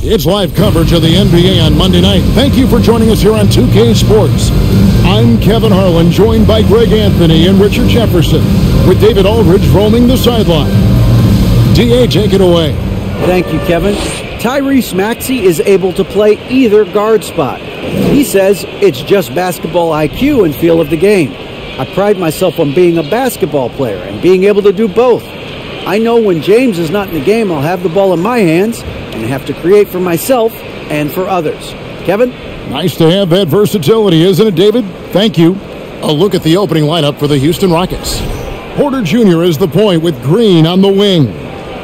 It's live coverage of the NBA on Monday night. Thank you for joining us here on 2K Sports. I'm Kevin Harlan, joined by Greg Anthony and Richard Jefferson, with David Aldridge roaming the sideline. DA, take it away. Thank you, Kevin. Tyrese Maxey is able to play either guard spot. He says it's just basketball IQ and feel of the game. I pride myself on being a basketball player and being able to do both. I know when James is not in the game, I'll have the ball in my hands and have to create for myself and for others. Kevin? Nice to have that versatility, isn't it, David? Thank you. A look at the opening lineup for the Houston Rockets. Porter Jr. is the point with Green on the wing.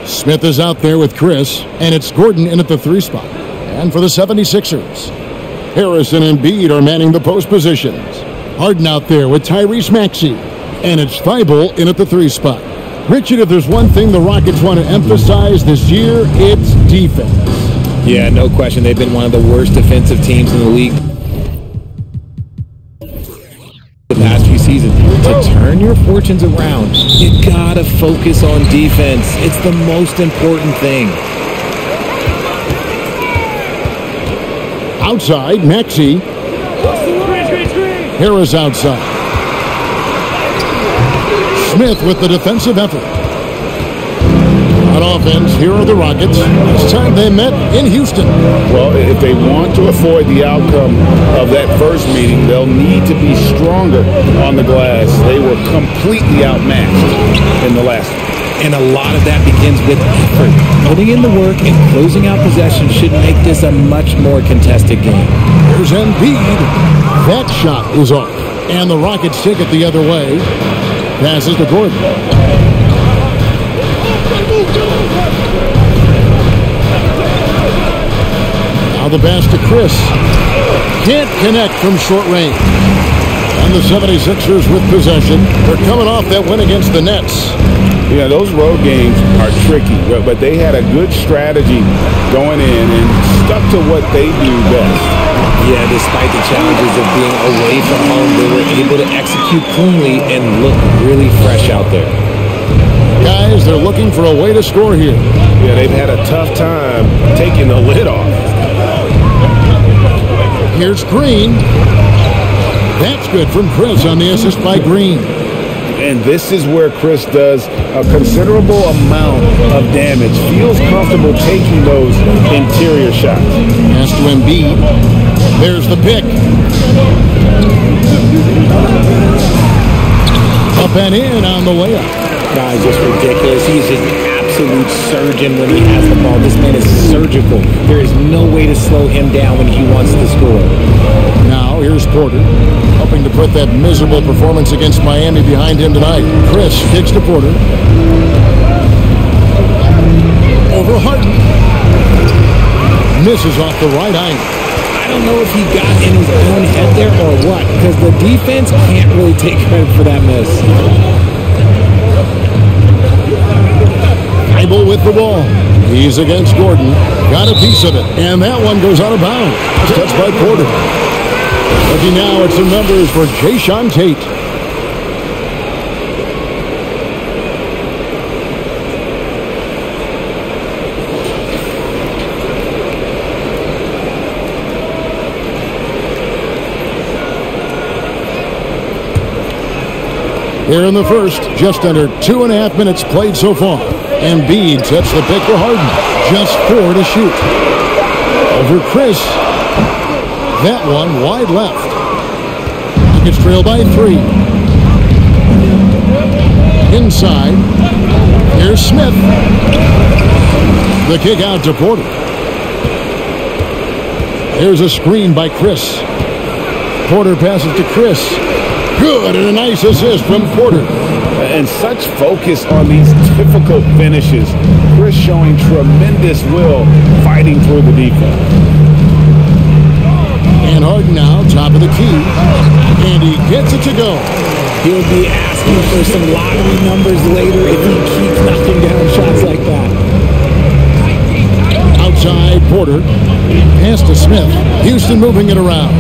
Smith is out there with Chris, and it's Gordon in at the three spot. And for the 76ers, Harrison and Bede are manning the post positions. Harden out there with Tyrese Maxey, and it's Thybulle in at the three spot. Richard, if there's one thing the Rockets want to emphasize this year, it's defense. Yeah, no question. They've been one of the worst defensive teams in the league the past few seasons. To turn your fortunes around, you gotta focus on defense. It's the most important thing. Outside, Maxey. Harris outside. Smith with the defensive effort. On offense, here are the Rockets. It's time they met in Houston. Well, if they want to avoid the outcome of that first meeting, they'll need to be stronger on the glass. They were completely outmatched in the last one. And a lot of that begins with effort. Putting in the work and closing out possession should make this a much more contested game. Here's Embiid. That shot is off. And the Rockets take it the other way. Passes to Gordon. Now the pass to Chris. Can't connect from short range. And the 76ers with possession. They're coming off that win against the Nets. Yeah, those road games are tricky, but, but they had a good strategy going in and stuck to what they do best. Yeah, despite the challenges of being away from home, they were able to execute cleanly and look really fresh out there. Guys, they're looking for a way to score here. Yeah, they've had a tough time taking the lid off. Here's Green. That's good from Chris on the assist by Green. And this is where Chris does a considerable amount of damage. Feels comfortable taking those interior shots. Pass to Embiid. There's the pick. Up and in on the layup. Guys, just ridiculous. He's just an absolute surgeon when he has the ball. This man is surgical. There is no way to slow him down when he wants to score. Now, here's Porter, hoping to put that miserable performance against Miami behind him tonight. Chris kicks to Porter. Over Harden. Misses off the right angle. I don't know if he got in his own head there or what, because the defense can't really take credit for that miss. With the ball. He's against Gordon. Got a piece of it. And that one goes out of bounds. Touched by Porter. Looking now at some numbers for Jae'Sean Tate. Here in the first, just under two and a half minutes played so far. Embiid sets the pick for Harden. Just four to shoot. Over Chris. That one wide left. Rockets trail by three. Inside. Here's Smith. The kick out to Porter. Here's a screen by Chris. Porter passes to Chris. Good and a nice assist from Porter. And such focus on these difficult finishes. Chris showing tremendous will fighting through the defense. And Harden now, top of the key. And he gets it to go. He'll be asking for some lottery numbers later if he keeps knocking down shots like that. Outside Porter. Pass to Smith. Houston moving it around.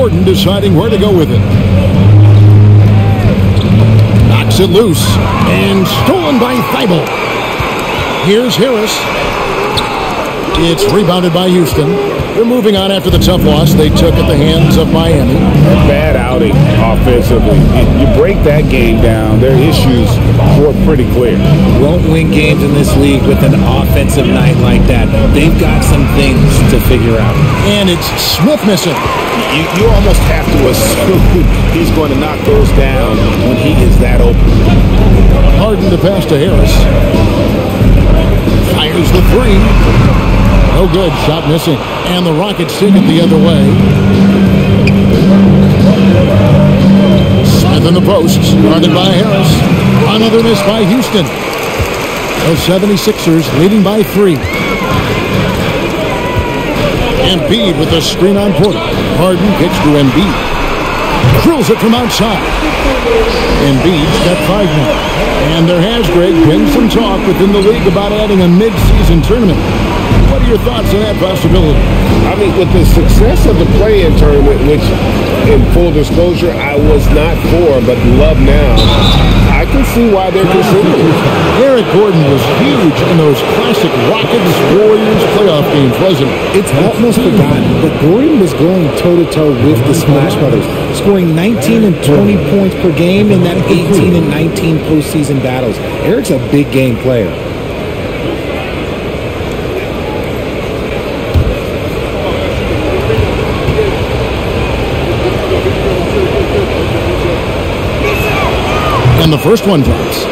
Gordon deciding where to go with it. Knocks it loose. And stolen by Thybulle. Here's Harris. It's rebounded by Houston. They're moving on after the tough loss they took at the hands of Miami. A bad outing offensively. You break that game down, their issues were pretty clear. Won't win games in this league with an offensive night like that. They've got some things to figure out. And it's Smith missing. You, you almost have to assume he's going to knock those down when he is that open. Harden to pass to Harris. Fires the three. No good. Shot missing. And the Rockets take it the other way. Smith in the post. Guarded by Harris. Another miss by Houston. The 76ers leading by three. Embiid with a screen on Porter. Harden gets to Embiid. Drills it from outside. Embiid's got five now. And there has, Greg, been some talk within the league about adding a mid-season tournament. What are your thoughts on that possibility? I mean, with the success of the play-in tournament, which, in full disclosure, I was not for, but love now, I can see why they're considering it. Eric Gordon was huge in those classic Rockets Warriors playoff games, wasn't he? It's almost forgotten, but Gordon was going toe-to-toe with the Splash Brothers, scoring 19 and 20 points per game in that 18 and 19 postseason battles. Eric's a big game player. The first one drops.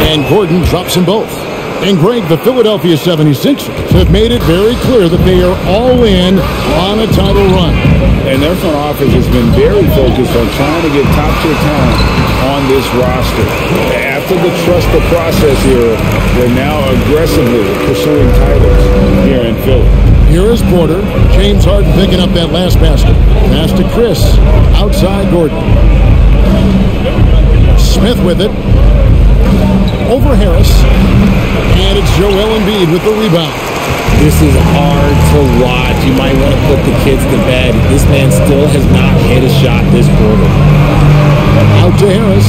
And Gordon drops them both. And Greg, the Philadelphia 76ers have made it very clear that they are all in on a title run. And their front office has been very focused on trying to get top-tier talent on this roster. After the trust the process era, they're now aggressively pursuing titles here in Philly. Here is Porter. James Harden picking up that last basket. Pass to Chris. Outside Gordon. Smith with it. Over Harris. And it's Joel Embiid with the rebound. This is hard to watch. You might want to put the kids to bed. This man still has not hit a shot this quarter. Out to Harris.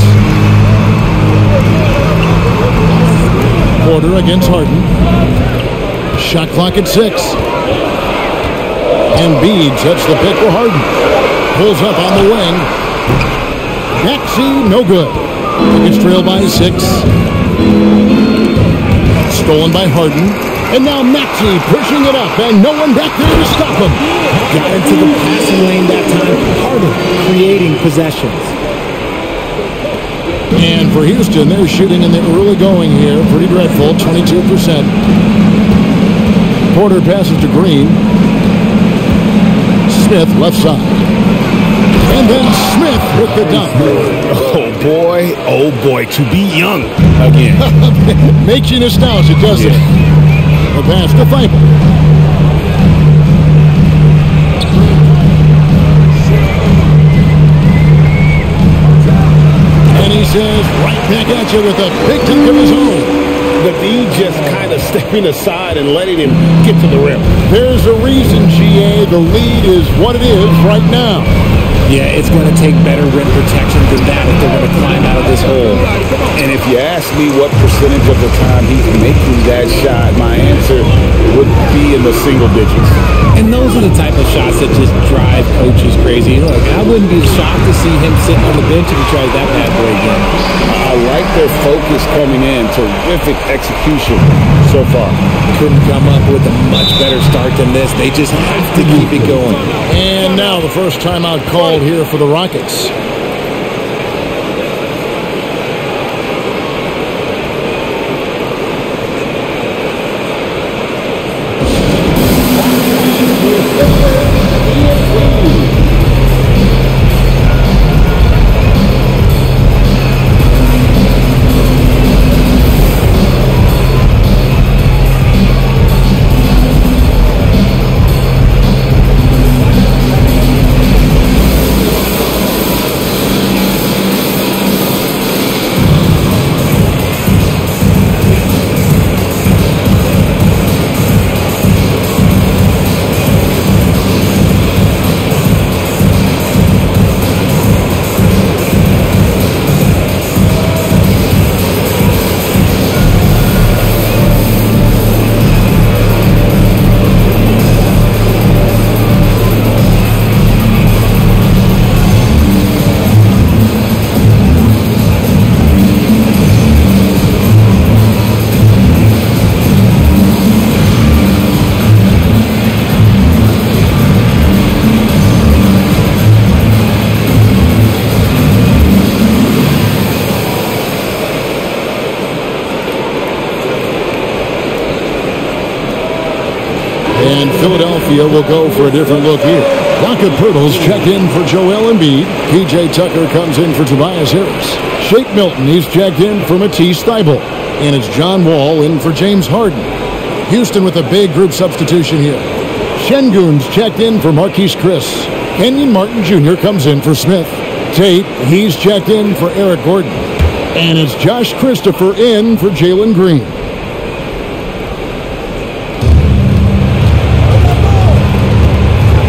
Quarter against Harden. Shot clock at six. Embiid sets the pick for Harden. Pulls up on the wing. Maxey, no good. It's trailed by six. Stolen by Harden. And now Maxey pushing it up, and no one back there to stop him. Got into the passing lane that time. Harden creating possessions. And for Houston, they're shooting in the early going here. Pretty dreadful, 22%. Porter passes to Green. Smith left side. And then Smith with the dunk. Oh boy, oh boy, to be young again. Makes you nostalgic, doesn't it? The pass to Thybulle. And he says, right back at you with a big dunk of his own. The he just kind of stepping aside and letting him get to the rim. There's a reason, GA, the lead is what it is right now. Yeah, it's going to take better rim protection than that if they're going to climb out of this hole. And if you ask me what percentage of the time he's making that shot, my answer would be in the single digits. And those are the type of shots that just drive coaches crazy. Look, I wouldn't be shocked to see him sitting on the bench if he tries that bad boy again. I like their focus coming in. Terrific execution so far. Couldn't come up with a much better start than this. They just have to keep it going. And now the first timeout called here for the Rockets. Will go for a different look here. Rocket Pirtles check in for Joel Embiid. P.J. Tucker comes in for Tobias Harris. Shake Milton, he's checked in for Matisse Thybulle. And it's John Wall in for James Harden. Houston with a big group substitution here. Sengun's checked in for Marquese Chris. Kenyon Martin Jr. comes in for Smith. Tate, he's checked in for Eric Gordon. And it's Josh Christopher in for Jalen Green.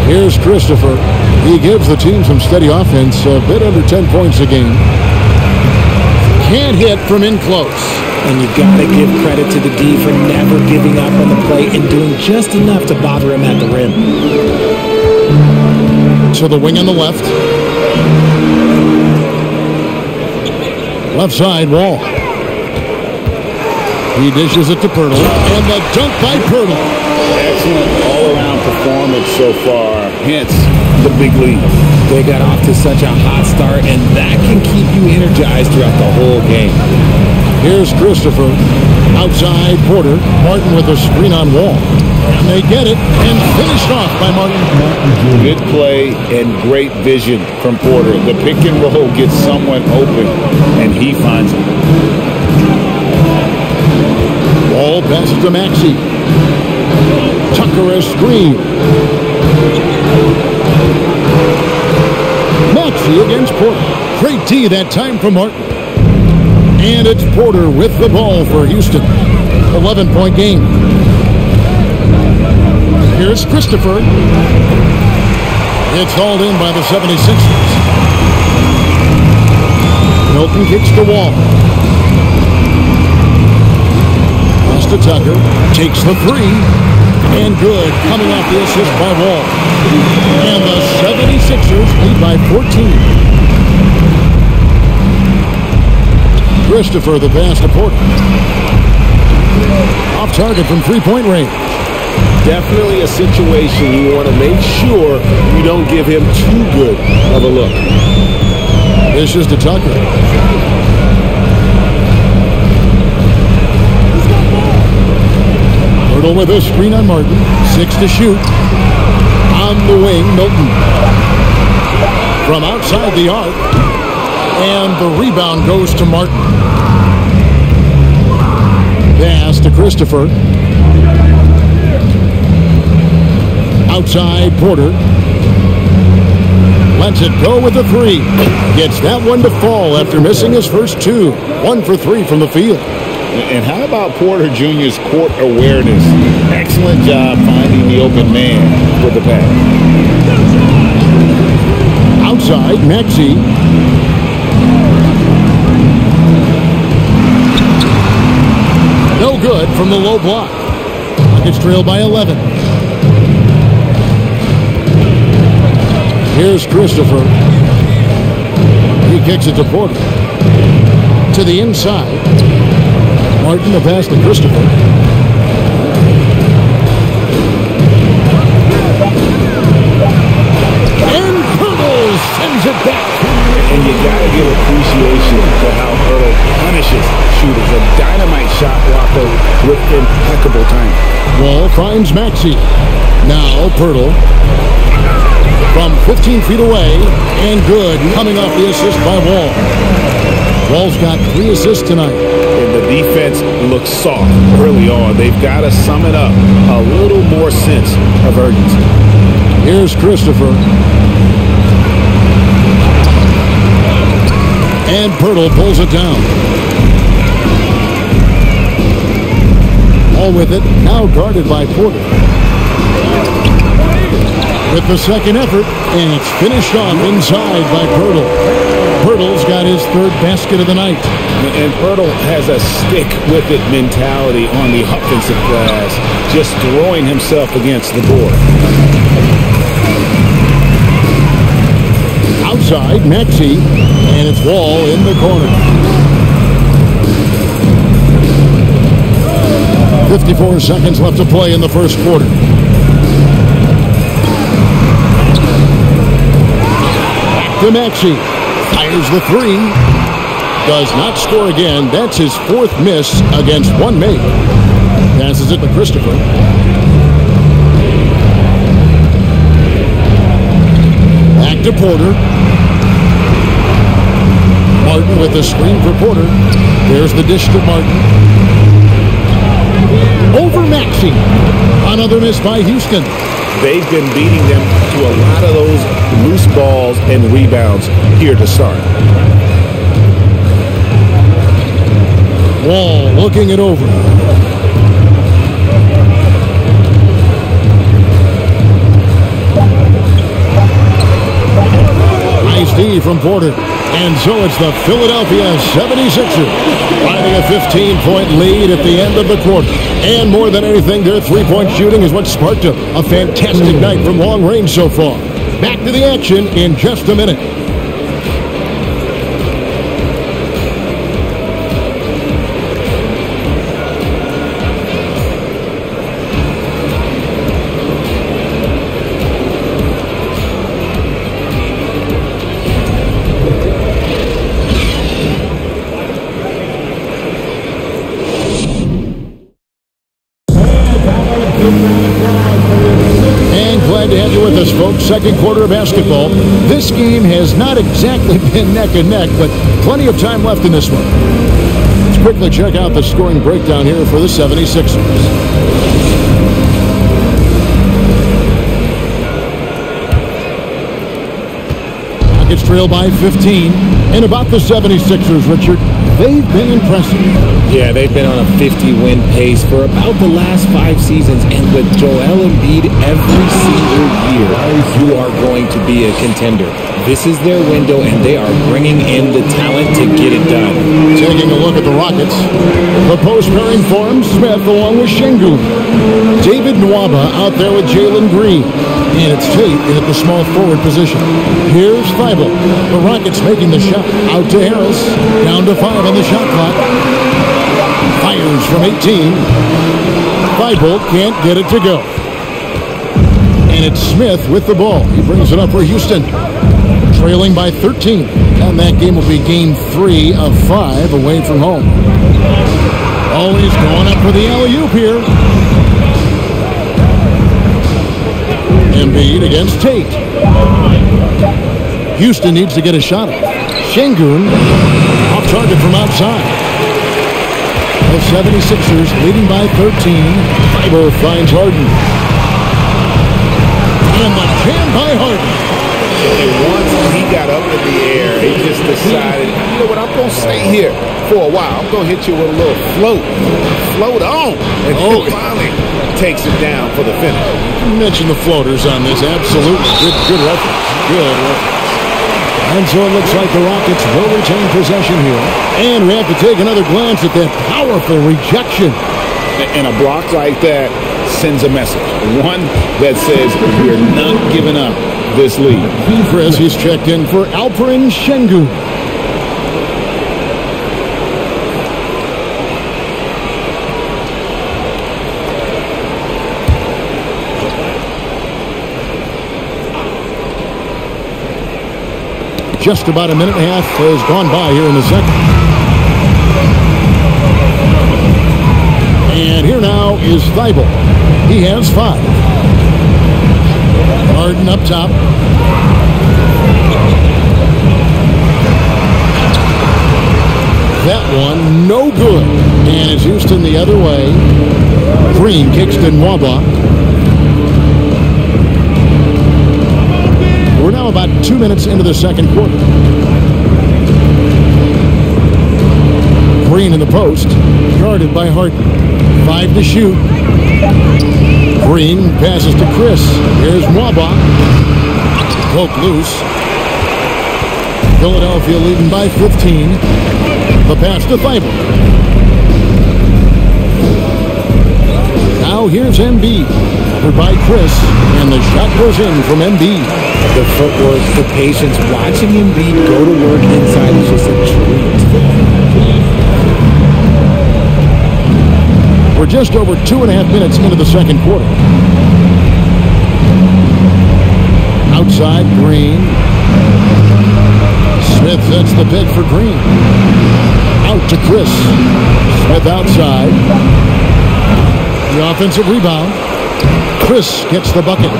Here's Christopher. He gives the team some steady offense, a bit under 10 points a game. Can't hit from in close. And you got to give credit to the D for never giving up on the play and doing just enough to bother him at the rim. To the wing on the left. Left side wall. He dishes it to Pirtle. And the dunk by Pirtle. Excellent all-around performance so far. Hence the big lead. They got off to such a hot start, and that can keep you energized throughout the whole game. Here's Christopher. Outside Porter. Martin with a screen on wall. And they get it and finished off by Martin. Good play and great vision from Porter. The pick and roll gets someone open, and he finds it. Ball passes to Maxey. Tucker a screen. Maxey against Porter. Great tee that time from Martin. And it's Porter with the ball for Houston. 11-point game. Here's Christopher. It's hauled in by the 76ers. Milton kicks the wall. To Tucker. Takes the three. And good. Coming off the assist by Wall. And the 76ers lead by 14. Christopher the pass to Porter. Off target from three-point range. Definitely a situation you want to make sure you don't give him too good of a look. This is to Tucker. Pirtle with a screen on Martin. Six to shoot. On the wing, Milton. From outside the arc. And the rebound goes to Martin. Pass to Christopher. Outside Porter. Lets it go with the three. Gets that one to fall after missing his first two. One for three from the field. And how about Porter Jr.'s court awareness? Excellent job finding the open man with the pass. Outside, Maxey. No good from the low block. It's trailed by 11. Here's Christopher. He kicks it to Porter. To the inside. Martin the pass to Christopher. And Pirtle sends it back. And you got to give appreciation for how Hurdle punishes shooters. A dynamite shot blocker with impeccable timing. Wall finds Maxey. Now Pirtle. From 15 feet away. And good. Coming off the assist by Wall. Wall's got three assists tonight. Defense looks soft early on. They've got to sum it up. A little more sense of urgency. Here's Christopher. And Pirtle pulls it down. All with it. Now guarded by Porter. With the second effort. And it's finished off inside by Pirtle. Pirtle's got his third basket of the night. And Pirtle has a stick with it mentality on the offensive glass, just throwing himself against the board. Outside, Maxey, and it's Wall in the corner. 54 seconds left to play in the first quarter. To Maxey. Fires the three. Does not score again. That's his fourth miss against one mate. Passes it to Christopher. Back to Porter. Martin with a screen for Porter. There's the dish to Martin. Over Maxey. Another miss by Houston. They've been beating them to a lot of those loose balls and rebounds here to start. Wall looking it over. Nice D from Porter. And so it's the Philadelphia 76ers riding a 15-point lead at the end of the quarter. And more than anything, their three-point shooting is what sparked a fantastic night from long range so far. Back to the action in just a minute. Second quarter of basketball. This game has not exactly been neck and neck, but plenty of time left in this one. Let's quickly check out the scoring breakdown here for the 76ers. Rockets trail by 15. And about the 76ers, Richard, they've been impressive. Yeah, they've been on a 50-win pace for about the last five seasons, and with Joel Embiid every single year, you are going to be a contender. This is their window, and they are bringing in the talent to get it done. Taking a look at the Rockets. The post pairing forms Smith along with Sengun. David Nwaba out there with Jalen Green. And it's Tate at the small forward position. Here's Thybulle. The Rockets making the shot. Out to Harris. Down to five on the shot clock. Fires from 18. Thybulle can't get it to go. And it's Smith with the ball. He brings it up for Houston. Trailing by 13. And that game will be game three of five away from home. Always going up for the alley-oop here. Embiid against Tate. Houston needs to get a shot off. Sengun off target from outside. The 76ers leading by 13. Fiber finds Harden. And the jam by Harden. And once he got up in the air, he just decided, you know what, I'm going to stay here for a while. I'm going to hit you with a little float. Float on. And Oh. finally takes it down for the finish. You mentioned the floaters on this. Absolutely. Good, good reference. Good reference. And so it looks like the Rockets will retain possession here. And we have to take another glance at that powerful rejection. And a block like that sends a message. One that says, we're not giving up this lead. Chris, he's checked in for Alperen Sengun. Just about a minute and a half has gone by here in the second. And here now is Thybulle. He has five. Harden up top. That one, no good. And it's Houston the other way. Green kicks to Nwaba. We're now about two minutes into the second quarter. Green in the post, guarded by Harden. Five to shoot. Green passes to Chris. Here's Nwaba. Broke loose. Philadelphia leading by 15. The pass to Thybulle. Now here's Embiid. Covered by Chris. And the shot goes in from Embiid. The footwork, the patience, watching Embiid go to work inside is just a treat. We're just over two and a half minutes into the second quarter. Outside, Green. Smith sets the pick for Green. Out to Chris. Smith outside. The offensive rebound. Chris gets the bucket.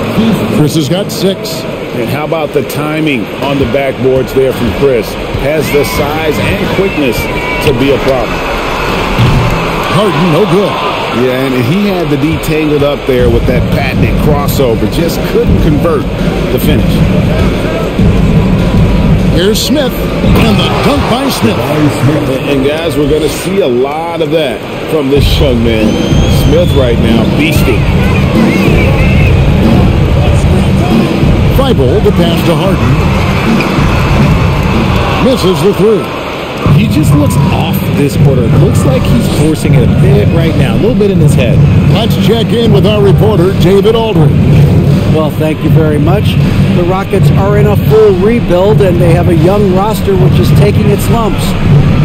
Chris has got six. And how about the timing on the backboards there from Chris? Has the size and quickness to be a problem. Harden, no good. Yeah, and he had the D tangled up there with that patented crossover. Just couldn't convert the finish. Here's Smith, and the dunk by Smith. And guys, we're going to see a lot of that from this young man. Smith right now, beasting. Thybulle the pass to Harden. Misses the three. He just looks off this quarter. It looks like he's forcing it a bit right now, a little bit in his head. Let's check in with our reporter, David Aldridge. Well, thank you very much. The Rockets are in a full rebuild and they have a young roster which is taking its lumps.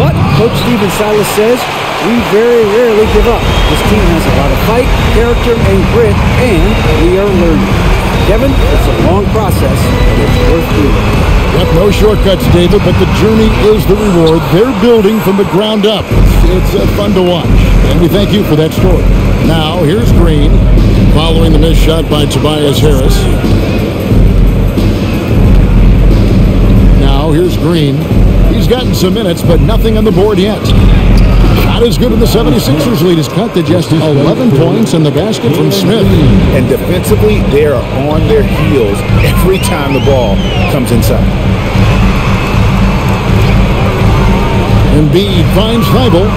But Coach Stephen Silas says we very rarely give up. This team has a lot of fight, character, and grit, and we are learning. Kevin, it's a long process, but it's worth doing. Yep, no shortcuts, David, but the journey is the reward. They're building from the ground up. It's, uh, fun to watch, and we thank you for that story. Now, here's Green, following the missed shot by Tobias Harris. Now, here's Green. He's gotten some minutes, but nothing on the board yet. Shot is good, and the 76ers lead is cut to just 11 points in the basket from Smith. And defensively, they are on their heels every time the ball comes inside. Embiid finds Thybulle.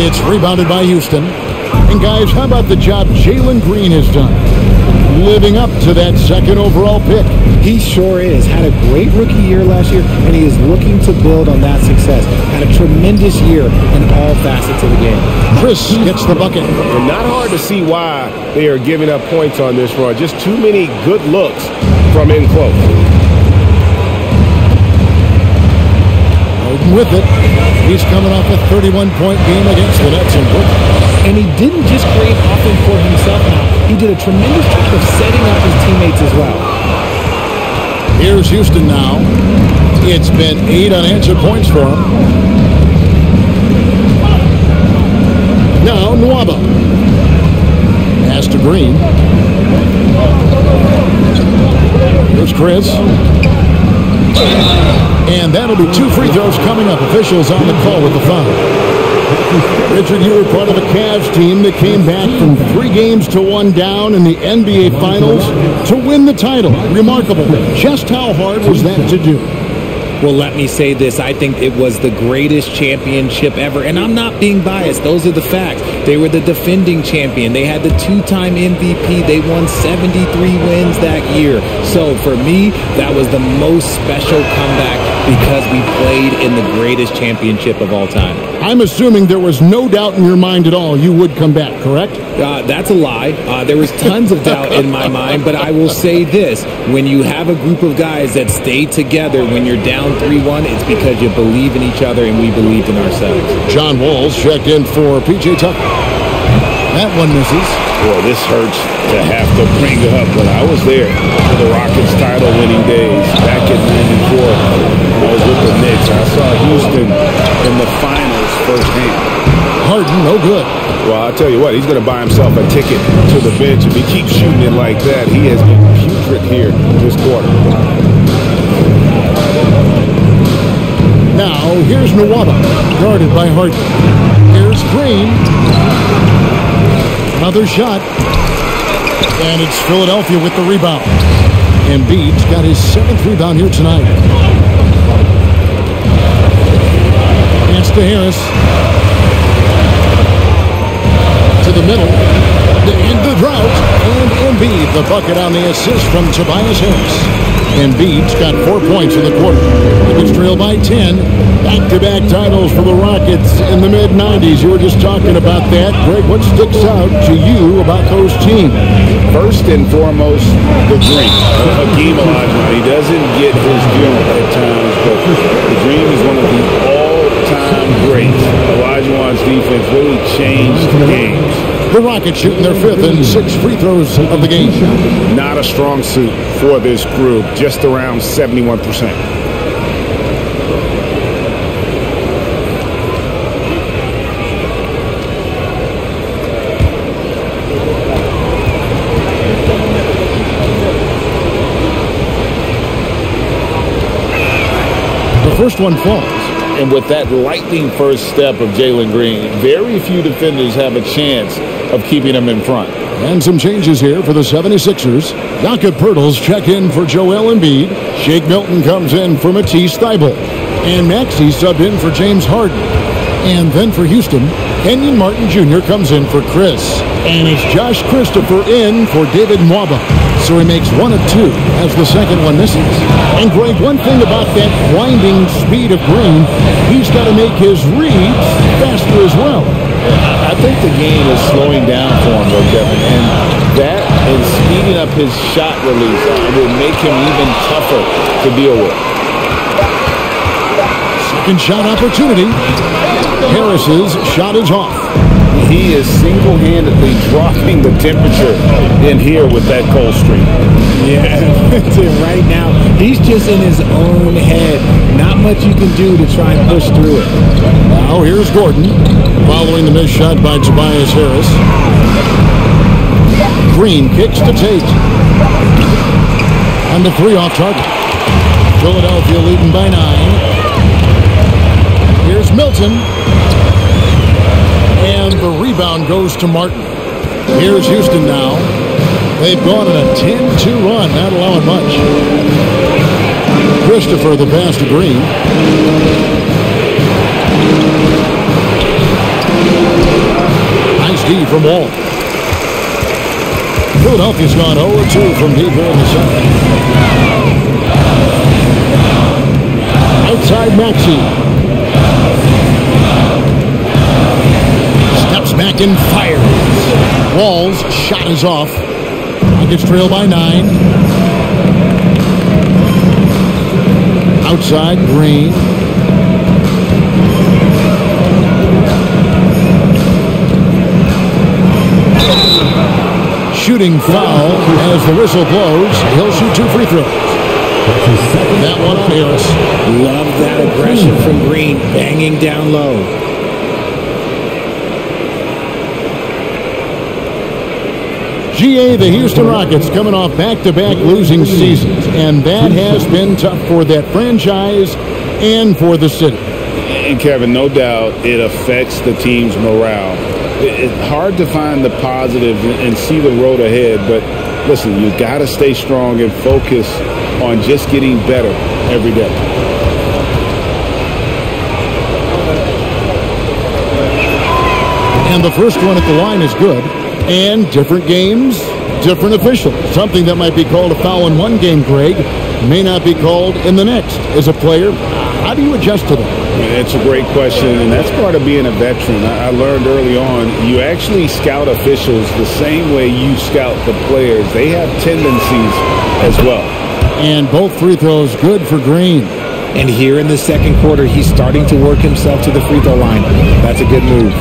It's rebounded by Houston. And guys, how about the job Jalen Green has done? Living up to that second overall pick. He sure is. Had a great rookie year last year, and he is looking to build on that success. Had a tremendous year in all facets of the game. Chris gets the bucket. And not hard to see why they are giving up points on this run. Just too many good looks from in close. With it. He's coming off a 31-point game against the Nets in Brooklyn. And he didn't just create offense for himself now. He did a tremendous job of setting up his teammates as well. Here's Houston now. It's been eight unanswered points for him. Now Nwaba. Pass to Green. Here's Chris. And that'll be two free throws coming up. Officials on the call with the foul. Richard, you were part of a Cavs team that came back from three games to one down in the NBA Finals to win the title. Remarkable. Just how hard was that to do? Well, let me say this. I think it was the greatest championship ever. And I'm not being biased. Those are the facts. They were the defending champion. They had the two time MVP. They won 73 wins that year. So for me, that was the most special comeback because we played in the greatest championship of all time. I'm assuming there was no doubt in your mind at all you would come back, correct? Uh, that's a lie. Uh, there was tons of doubt in my mind, but I will say this. When you have a group of guys that stay together when you're down 3-1, it's because you believe in each other and we believed in ourselves. John Walls checked in for PJ Tucker. That one misses. Boy, this hurts to have to bring it up, but I was there for the Rockets title winning days back in 94. I was with the Knicks. I saw Houston in the finals firsthand. Harden, no good. Well, I'll tell you what, he's going to buy himself a ticket to the bench. If he keeps shooting it like that, he has been putrid here this quarter. Now, here's Nwaba, guarded by Harden. Here's Green. Another shot. And it's Philadelphia with the rebound. Embiid's got his seventh rebound here tonight. Pass to Harris. To the middle. To end the drought. And Embiid, the bucket on the assist from Tobias Harris. Embiid's got four points in the quarter. Nuggets trail by 10. Back-to-back titles for the Rockets in the mid-90s. You were just talking about that. Greg, what sticks out to you about those teams? First and foremost, the dream. Hakeem Olajuwon. He doesn't get his due at times, but the dream is one of the all-time greats. Rockets defense really changed games. The Rockets shooting their fifth and sixth free throws of the game. Not a strong suit for this group, just around 71%. first one falls. And with that lightning first step of Jalen Green, very few defenders have a chance of keeping him in front. And some changes here for the 76ers. Jakob Poeltl's check in for Joel Embiid. Shake Milton comes in for Matisse Thybulle. And Maxey subbed in for James Harden. And then for Houston, Kenyon Martin Jr. comes in for Chris. And it's Josh Christopher in for David Nwaba. So he makes one of two as the second one misses. And Greg, one thing about that winding speed of Green, he's got to make his reads faster as well. I think the game is slowing down for him, though, Kevin. And that and speeding up his shot release will make him even tougher to deal with. Second shot opportunity. Harris's shot is off. He is single-handedly dropping the temperature in here with that cold streak. Yeah, right now, he's just in his own head. Not much you can do to try and push through it. Now here's Gordon, following the missed shot by Tobias Harris. Green kicks to Tate. And the three off target. Philadelphia leading by nine. Here's Milton. And the rebound goes to Martin. Here's Houston now. They've gone on a 10-2 run, not allowing much. Christopher the pass to Green. Nice D from Wall. Philadelphia's gone 0-2 from deep here in the second. Outside Maxey. And fires. Wall's shot is off. Rockets trail by nine. Outside, Green. Shooting foul as the whistle blows. He'll shoot two free throws. That one on Harris. Love that aggression from Green, banging down low. GA, the Houston Rockets, coming off back-to-back losing seasons, and that has been tough for that franchise and for the city. And Kevin, no doubt it affects the team's morale. It's hard to find the positive and see the road ahead, but listen, you got to stay strong and focus on just getting better every day. And the first one at the line is good. And different games, different officials. Something that might be called a foul in one game, Greg, may not be called in the next. As a player, how do you adjust to that? It's a great question, and that's part of being a veteran. I learned early on, you actually scout officials the same way you scout the players. They have tendencies as well. And both free throws good for Green. And here in the second quarter, he's starting to work himself to the free throw line. That's a good move.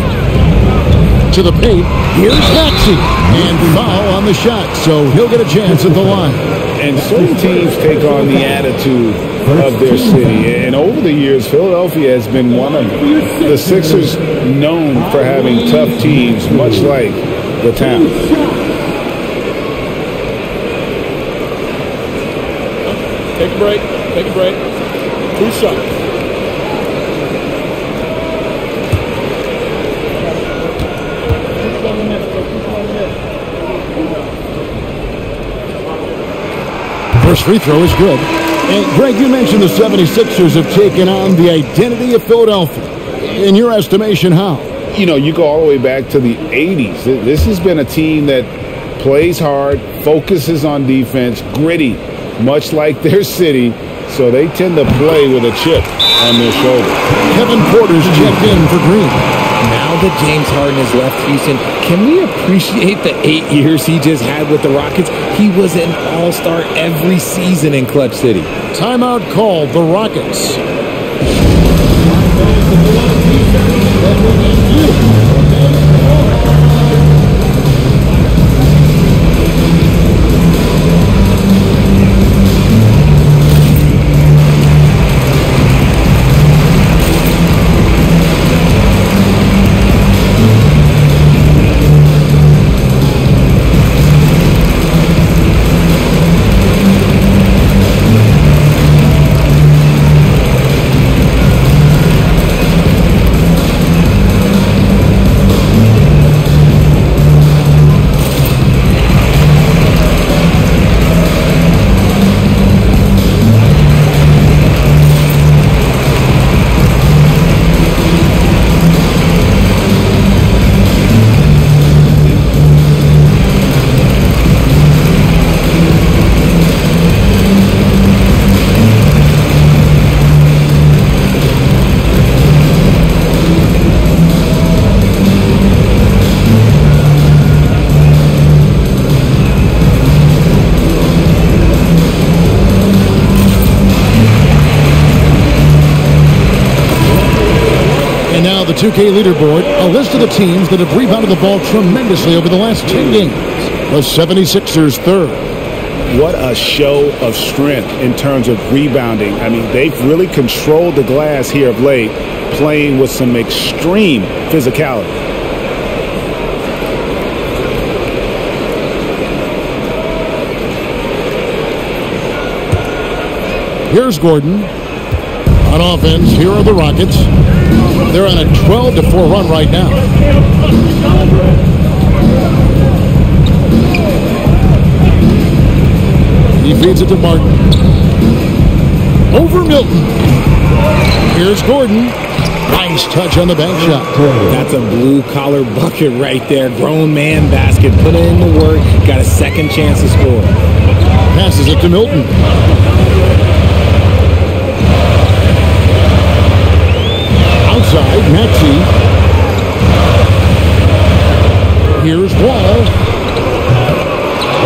To the paint, here's Maxey. And foul on the shot, so he'll get a chance at the line. And certain teams take on the attitude of their city. And over the years, Philadelphia has been one of the Sixers known for having tough teams, much like the town. Take a break. Take a break. Two shots. First free throw is good. And Greg, you mentioned the 76ers have taken on the identity of Philadelphia. In your estimation, how? You know, you go all the way back to the 80s. This has been a team that plays hard, focuses on defense, gritty, much like their city. So they tend to play with a chip on their shoulder. Kevin Porter's checked in for Green. Now that James Harden has left Houston, can we appreciate the eight years he just had with the Rockets? He was an all-star every season in Clutch City. Timeout called the Rockets. 2K leaderboard, a list of the teams that have rebounded the ball tremendously over the last 10 games. The 76ers third. What a show of strength in terms of rebounding. I mean, they've really controlled the glass here of late, playing with some extreme physicality. Here's Gordon. On offense, here are the Rockets. They're on a 12 to 4 run right now. He feeds it to Martin. Over Milton. Here's Gordon. Nice touch on the bank shot. That's a blue collar bucket right there. Grown man basket. Put in the work. Got a second chance to score. Passes it to Milton. Maxey. Here's Wall.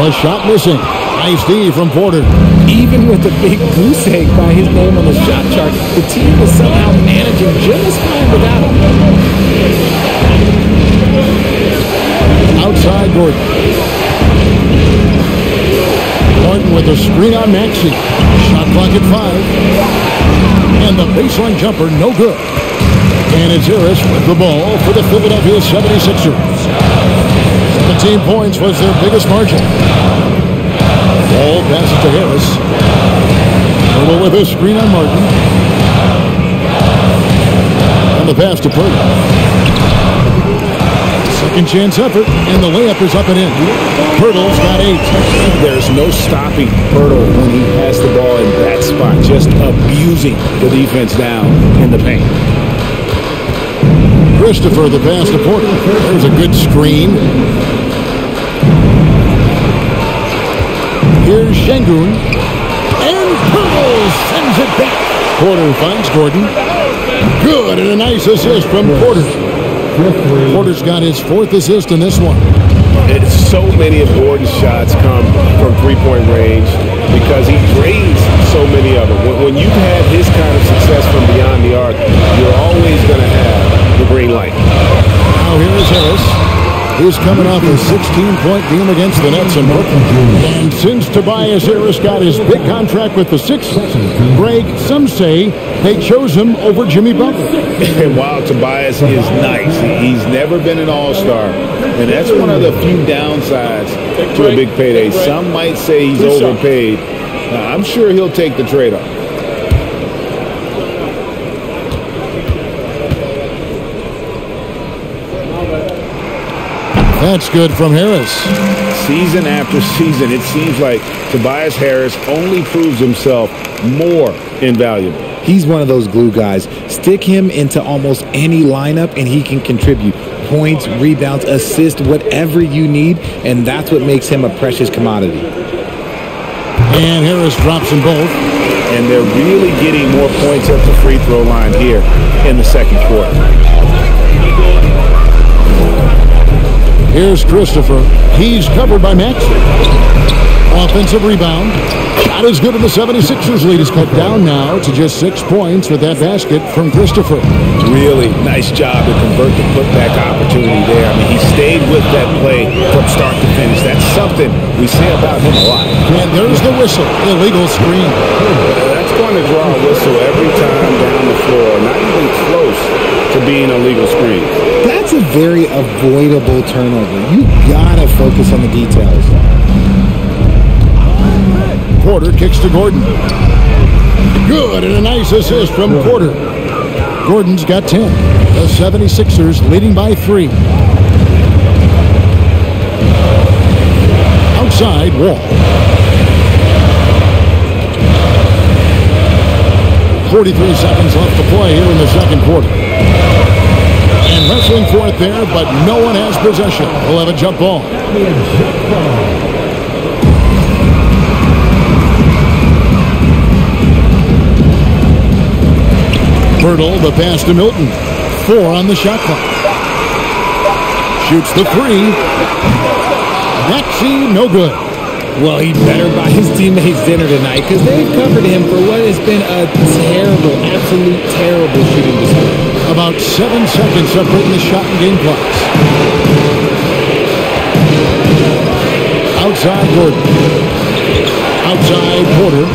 A shot missing. Nice D from Porter. Even with the big goose egg by his name on the shot chart, the team is somehow managing just fine without him. Outside Gordon. Martin with a screen on Maxey. Shot clock at five. And the baseline jumper, no good. Harris with the ball for the Philadelphia 76ers. 17 points was their biggest margin. Ball passes to Harris. Over with a screen on Martin. And the pass to Poeltl. Second chance effort, and the layup is up and in. Poeltl's got eight. There's no stopping Poeltl when he has the ball in that spot, just abusing the defense down in the paint. Christopher, the pass to Porter. There's a good screen. Here's Sengun. And Poeltl sends it back. Porter finds Gordon. Good, and a nice assist from Porter. Porter's got his fourth assist in this one. So many of Gordon's shots come from three-point range because he drains so many of them. When, when you've had his kind of success from beyond the arc, you're always going to have the green light. Now here's Harris. He's coming off a 16-point game against the Nets in Brooklyn. And since Tobias Harris got his big contract with the Sixers, Greg, some say they chose him over Jimmy Butler. And while Tobias is nice, he's never been an all-star. And that's one of the few downsides to a big payday. Some might say he's overpaid. Now, I'm sure he'll take the trade-off. That's good from Harris. Season after season, it seems like Tobias Harris only proves himself more invaluable. He's one of those glue guys. Stick him into almost any lineup and he can contribute points, rebounds, assists, whatever you need, and that's what makes him a precious commodity. And Harris drops them both. And they're really getting more points at the free throw line here in the second quarter. Here's Christopher. He's covered by Maxey. Offensive rebound. Shot is good, and the 76ers lead is cut down now to just six points with that basket from Christopher. Really nice job to convert the putback opportunity there. I mean, he stayed with that play from start to finish. That's something we say about him a lot. And there's the whistle. Illegal screen. That's going to draw a whistle every time down the floor, not even close to being a legal screen. That's a very avoidable turnover. You gotta focus on the details. Porter kicks to Gordon. Good, and a nice assist from Porter. Gordon's got 10. The 76ers leading by three. Outside, Wall. Forty-three seconds left to play here in the second quarter. And wrestling for it there, but no one has possession. We'll have a jump ball. Poeltl, the pass to Milton. Four on the shot clock. Shoots the three. Maxey, no good. Well, he better buy his teammates dinner tonight because they've covered him for what has been a terrible, absolute terrible shooting display. About seven seconds separating the shot and game clocks. Outside Gordon. Outside Porter.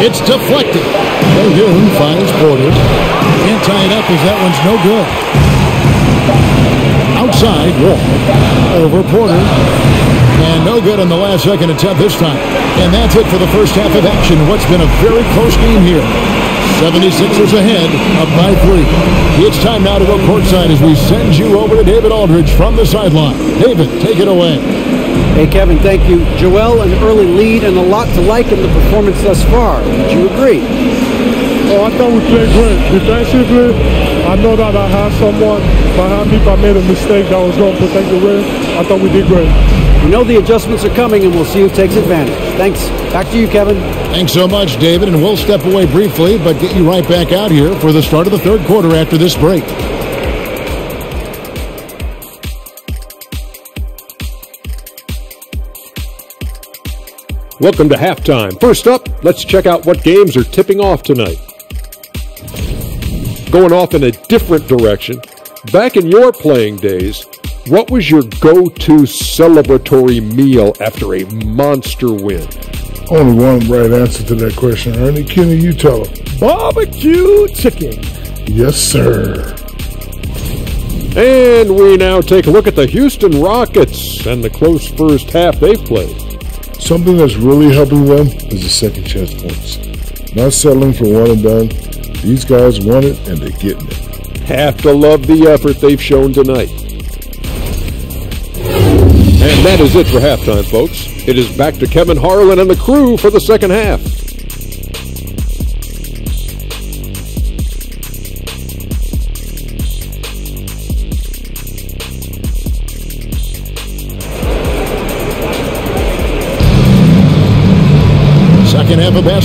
It's deflected. Calhoun finds Porter. Can't tie it up as that one's no good. Outside Wall. Over Porter. And no good on the last second attempt this time. And that's it for the first half of action. What's been a very close game here. 76ers ahead, up by three. It's time now to go courtside as we send you over to David Aldridge from the sideline. David, take it away. Hey, Kevin, thank you. Joel, an early lead and a lot to like in the performance thus far. Would you agree? Oh, I thought we played great. Defensively, I know that I had someone behind me if I made a mistake that was going to protect the rim. I thought we did great. We know the adjustments are coming, and we'll see who takes advantage. Thanks. Back to you, Kevin. Thanks so much, David, and we'll step away briefly, but get you right back out here for the start of the third quarter after this break. Welcome to halftime. First up, let's check out what games are tipping off tonight. Going off in a different direction, back in your playing days, what was your go to celebratory meal after a monster win? Only one right answer to that question, Ernie. Kenny, you tell him. Barbecue chicken. Yes, sir. And we now take a look at the Houston Rockets and the close first half they've played. Something that's really helping them is the second chance points. Not settling for one and done. These guys want it and they're getting it. Have to love the effort they've shown tonight. And that is it for halftime, folks. It is back to Kevin Harlan and the crew for the second half.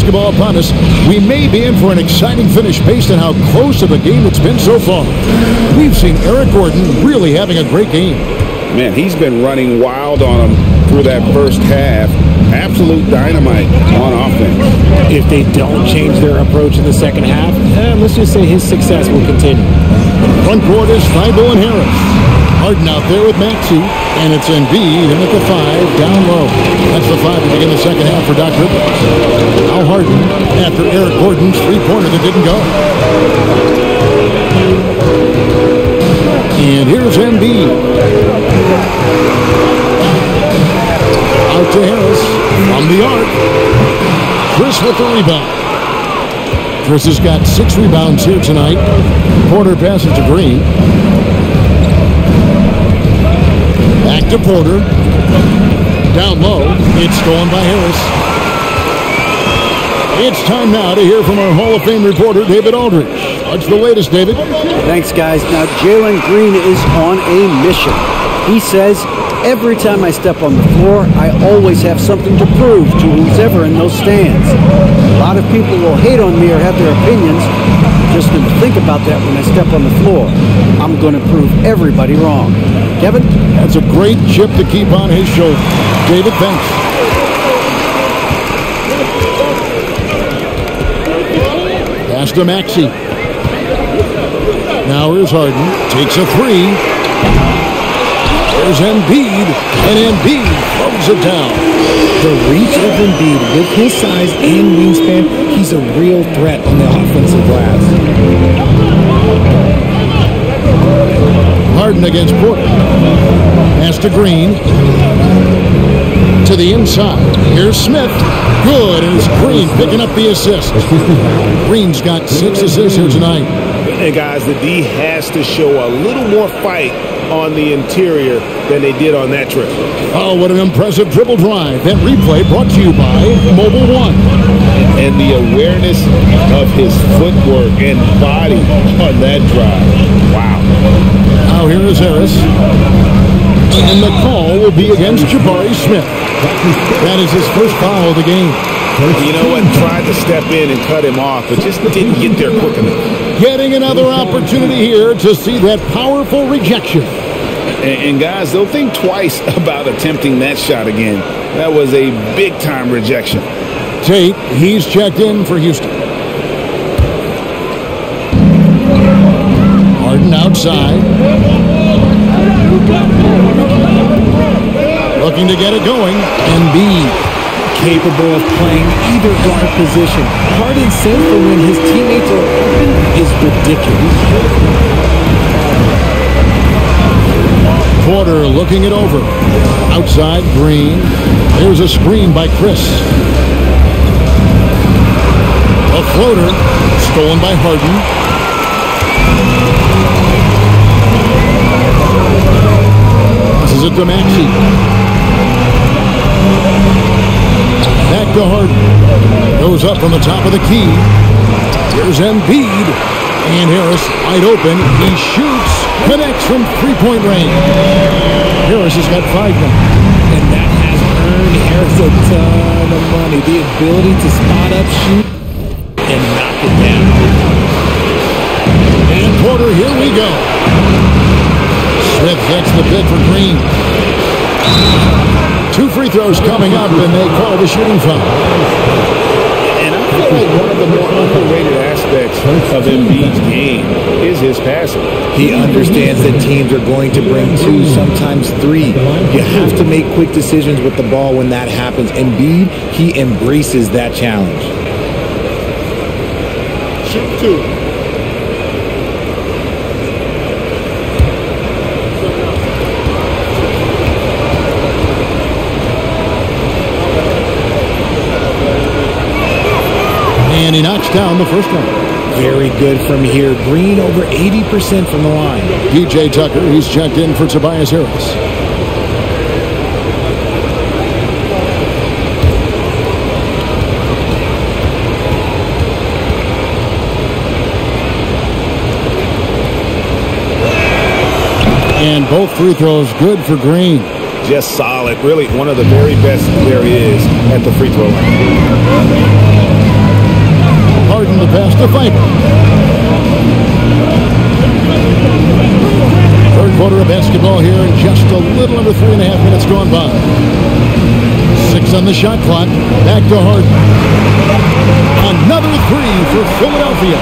Basketball upon us. We may be in for an exciting finish based on how close of a game it's been so far. We've seen Eric Gordon really having a great game. Man, he's been running wild on him through that first half. Absolute dynamite on offense. If they don't change their approach in the second half, eh, let's just say his success will continue. Front court is Thybulle and Harris. Harden out there with Maxey, and it's Embiid in at the five, down low. That's the five to begin the second half for Doc Rivers. Harden after Eric Gordon's three-pointer that didn't go. And here's Embiid. Out to Harris from the arc. Chris with the rebound. Chris has got six rebounds here tonight. Porter passes to Green. Back to Porter. Down low. It's stolen by Harris. It's time now to hear from our Hall of Fame reporter, David Aldridge. What's the latest, David? Thanks, guys. Now, Jalen Green is on a mission. He says, every time I step on the floor, I always have something to prove to who's ever in those stands. A lot of people will hate on me or have their opinions. Just to think about that when I step on the floor. I'm going to prove everybody wrong. Kevin? That's a great chip to keep on his shoulder. David, thanks. Pass to Maxey. Now here's Harden. Takes a three. There's Embiid. And Embiid throws it down. The reach of Embiid with his size and wingspan, he's a real threat on the offensive glass. Harden against Porter. Pass to Green. To the inside. Here's Smith. Good. And it's Green picking up the assist. Green's got six assists here tonight. And guys, the D has to show a little more fight on the interior than they did on that trip. Oh, what an impressive dribble drive. That replay brought to you by Mobil 1. And the awareness of his footwork and body on that drive. Wow. Now here is Harris. And the call will be against Jabari Smith. That is his first foul of the game. You know what? Tried to step in and cut him off, but just didn't get there quick enough. Getting another opportunity here to see that powerful rejection. And, and guys, they'll think twice about attempting that shot again. That was a big-time rejection. Tate, he's checked in for Houston. Harden outside. Looking to get it going. and Embiid capable of playing either guard position. Harden's sense for when his teammates are open is ridiculous. Porter looking it over. Outside Green. There's a screen by Chris. A floater stolen by Harden. This is to Maxey. Back to Harden. Goes up from the top of the key. Here's Embiid. And Harris wide open. He shoots. Connects from three-point range. Harris has got five now. And that has earned Harris a ton of money. The ability to spot up, shoot, and knock it down. And Porter, here we go. Smith gets the bid for Green. Two free throws coming up, and they call the shooting foul. And I feel like one of the more underrated aspects of Embiid's game is his passing. He understands that teams are going to bring two, sometimes three. You have to make quick decisions with the ball when that happens. Embiid, he embraces that challenge. Shoot two. And he knocks down the first one. Very good from here. Green over 80% from the line. PJ Tucker, he's checked in for Tobias Harris. And both free throws good for Green. Just solid. Really one of the very best there is at the free throw line. Harden the pass to Faber. Third quarter of basketball here in just a little under three and a half minutes gone by. Six on the shot clock. Back to Harden. Another three for Philadelphia.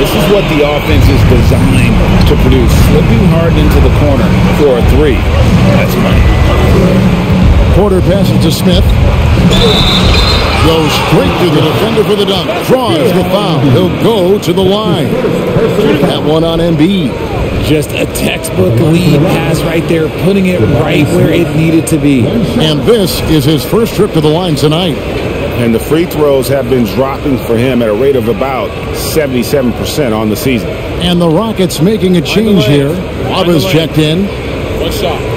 This is what the offense is designed to produce. Slipping Harden into the corner for a three. That's money. Porter passes to Smith. Goes straight to the defender for the dunk. Draws the foul. He'll go to the line. That one on Embiid. Just a textbook lead pass right there, putting it right where it needed to be. And this is his first trip to the line tonight. And the free throws have been dropping for him at a rate of about 77% on the season. And the Rockets making a change here. Aba's checked in. One shot.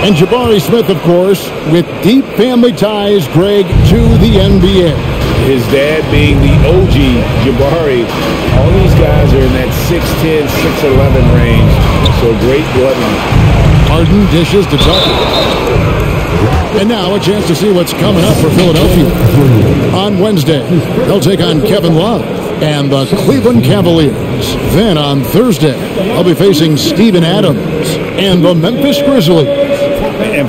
And Jabari Smith, of course, with deep family ties, Greg, to the NBA. His dad being the OG Jabari. All these guys are in that 6'10", 6'11 range. So great bloodline. Harden dishes to Tucker. And now a chance to see what's coming up for Philadelphia. On Wednesday, they'll take on Kevin Love and the Cleveland Cavaliers. Then on Thursday, they'll be facing Steven Adams and the Memphis Grizzlies.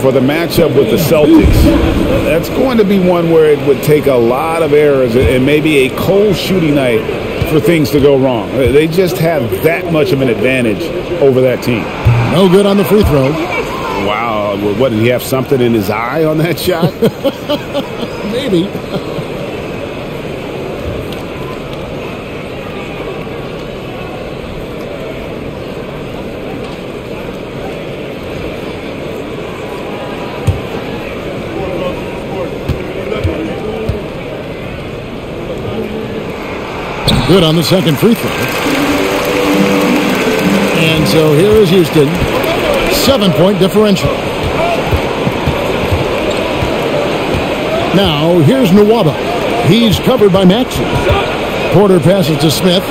For the matchup with the Celtics, that's going to be one where it would take a lot of errors and maybe a cold shooting night for things to go wrong. They just have that much of an advantage over that team. No good on the free throw. Wow. What, did he have something in his eye on that shot? maybe. Good on the second free throw. And so here is Houston. Seven-point differential. Now, here's Nwaba. He's covered by Maxey. Porter passes to Smith.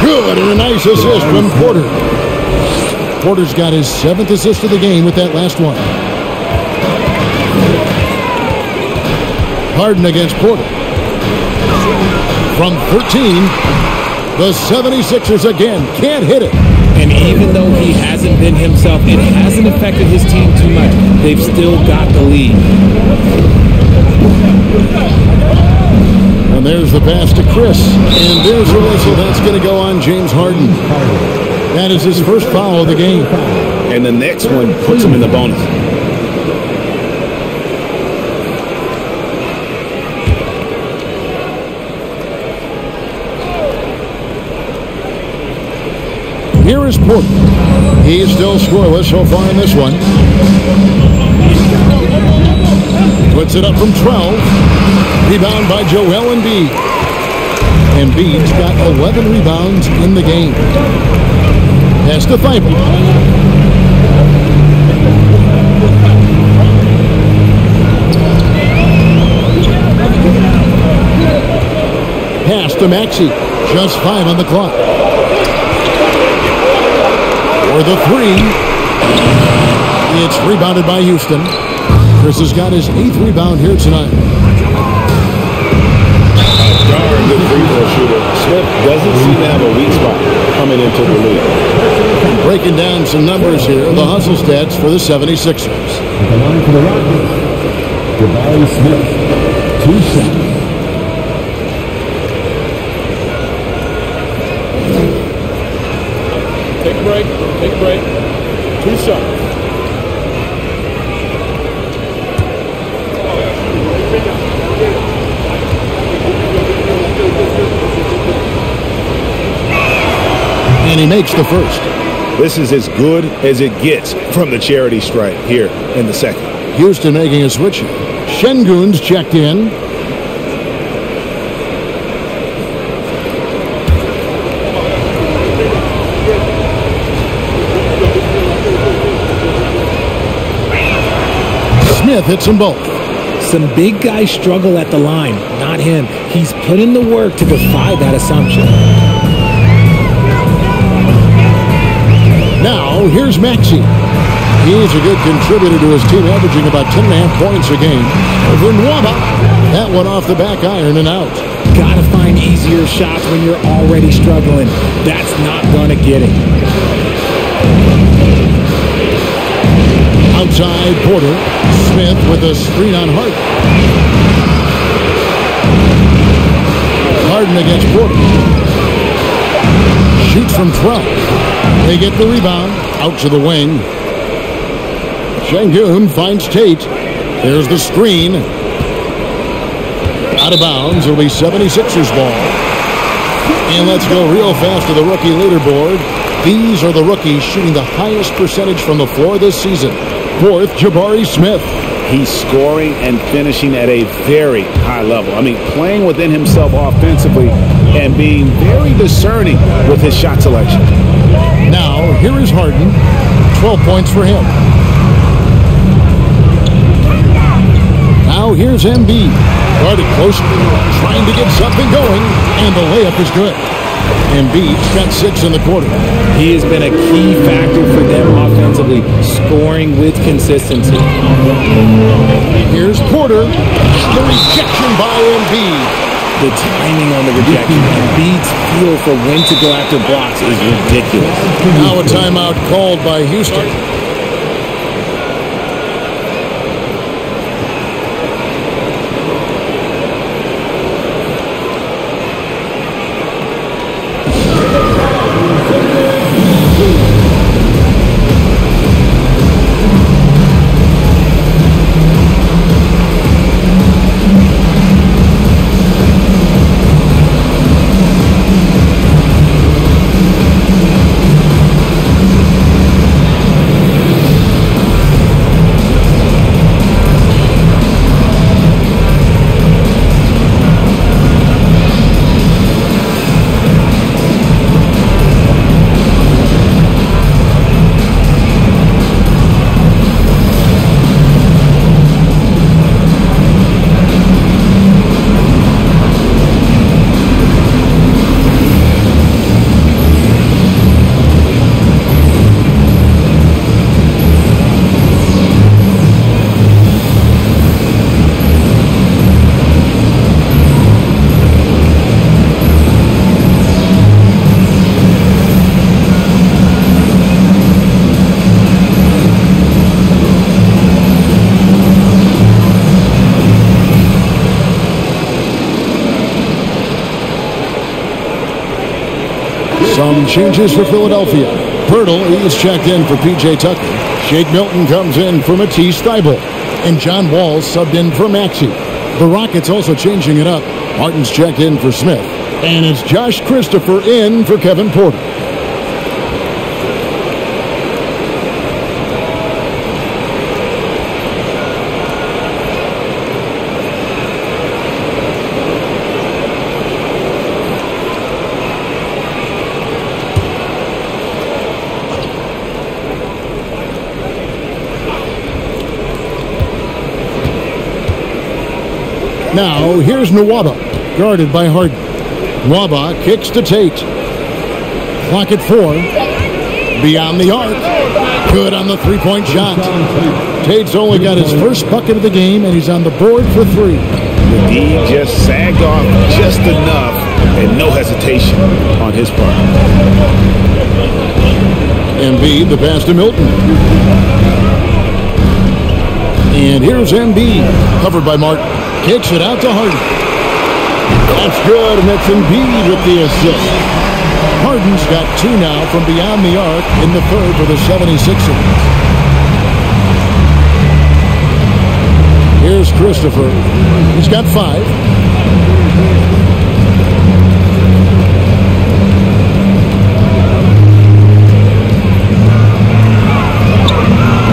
Good, and a nice assist from Porter. Porter's got his seventh assist of the game with that last one. Harden against Porter. From 13, the 76ers again can't hit it. And even though he hasn't been himself, it hasn't affected his team too much. They've still got the lead. And there's the pass to Chris. And there's the whistle. That's going to go on James Harden. That is his first foul of the game. And the next one puts him in the bonus. Here is Porter. He's still scoreless so far in this one. Puts it up from 12. Rebound by Joel Embiid. Embiid's got 11 rebounds in the game. Pass to Thybulle. Pass to Maxey. Just five on the clock. For the three. It's rebounded by Houston. Chris has got his eighth rebound here tonight. Darn good free throw shooter. Smith doesn't seem to have a weak spot coming into the league. Breaking down some numbers here, the hustle stats for the 76ers. The line for the Rockets. Jabari Smith, two shots. Take a break. Take a break. Two shots. And he makes the first. This is as good as it gets from the charity stripe here in the second. Houston making a switch. Sengun's checked in. Smith hits them both. Some big guys struggle at the line, not him. He's put in the work to defy that assumption. Now, here's Maxey. He's a good contributor to his team, averaging about 10 and a half points a game. Over Nwaba. That one off the back iron and out. Gotta find easier shots when you're already struggling. That's not gonna get it. Outside Porter. Smith with a screen on Harden. Harden against Porter. Shoots from 12. They get the rebound. Out to the wing. Sengun finds Tate. There's the screen. Out of bounds. It'll be 76ers ball. And let's go real fast to the rookie leaderboard. These are the rookies shooting the highest percentage from the floor this season. Fourth, Jabari Smith. He's scoring and finishing at a very high level. I mean, playing within himself offensively and being very discerning with his shot selection. Now, here is Harden. 12 points for him. Now, here's Embiid. Guarded close, trying to get something going, and the layup is good. Embiid's got six in the quarter. He has been a key factor for them offensively, scoring with consistency. Here's Porter. The rejection by Embiid. The timing on the rejection, Embiid's feel for when to go after blocks is ridiculous. Now a timeout called by Houston. Changes for Philadelphia. Poeltl is checked in for P.J. Tucker. Shake Milton comes in for Matisse Thybulle. And John Wall subbed in for Maxey. The Rockets also changing it up. Martin's checked in for Smith. And it's Josh Christopher in for Kevin Porter. Now, here's Nwaba, guarded by Harden. Nwaba kicks to Tate. Clock at four. Beyond the arc. Good on the three-point shot. Tate's only got his first bucket of the game, and he's on the board for three. The D just sagged off just enough and no hesitation on his part. Embiid, the pass to Milton. And here's Embiid, covered by Martin. Kicks it out to Harden. That's good, and that's Embiid with the assist. Harden's got two now from beyond the arc in the third for the 76ers. Here's Christopher. He's got five.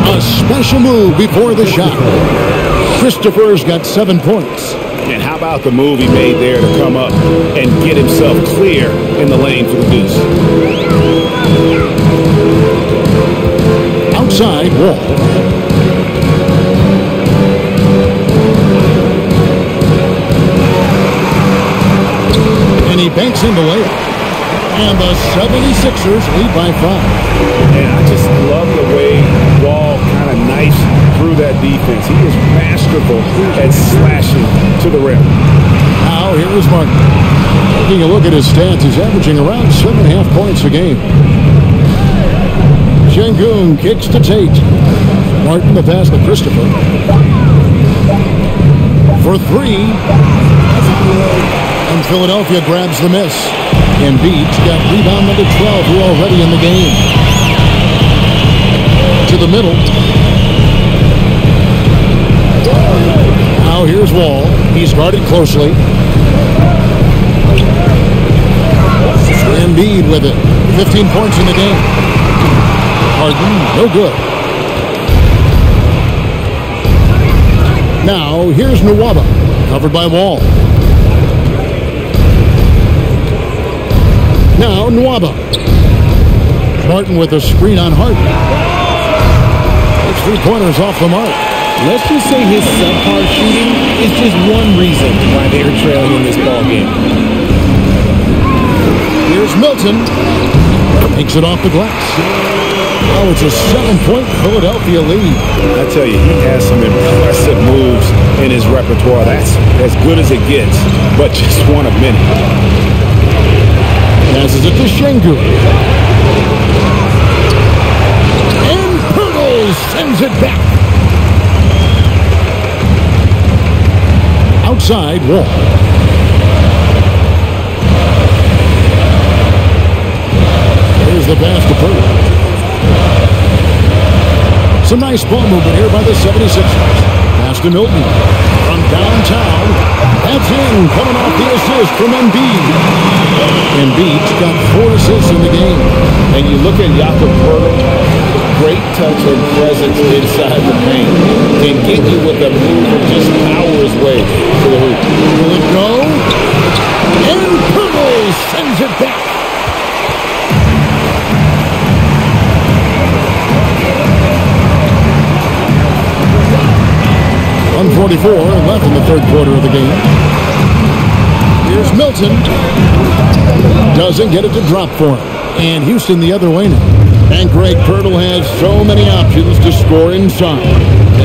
A special move before the shot. Christopher's got seven points. And how about the move he made there to come up and get himself clear in the lane for the deuce? Outside wall. And he banks in the layup. And the 76ers lead by five. And I just love the way Wall kind of knifes through that defense. He is masterful at slashing to the rim. Now, here is Martin. Taking a look at his stats, he's averaging around seven and a half points a game. Sengun kicks to Tate. Martin the pass to Christopher. For three. And Philadelphia grabs the miss. Embiid's got rebound number 12 who already in the game. To the middle. Now here's Wall. He's guarded closely. Embiid with it. 15 points in the game. Harden, no good. Now here's Nwaba. Covered by Wall. Now Nwaba. Martin with a screen on Harden. Three pointers off the mark. Let's just say his subpar shooting is just one reason why they're trailing in this ball game. Here's Milton. Takes it off the glass. Oh, it's a seven-point Philadelphia lead. I tell you, he has some impressive moves in his repertoire. That's as good as it gets, but just one of many. Passes it to Sengun. And Poeltl sends it back. Outside wall. Here's the pass to Poeltl. Some nice ball movement here by the 76ers. Pass to Milton. From downtown. That's in. Coming off the assist from Embiid. Embiid's got four assists in the game. And you look at Jakob Poeltl, great touch and presence inside the paint. Can get you with a move and just power his way to the hoop. Will it go? And Poeltl sends it back. One forty-four left in the third quarter of the game. Here's Milton. Doesn't get it to drop for him. And Houston the other way now. And Greg Poeltl has so many options to score inside.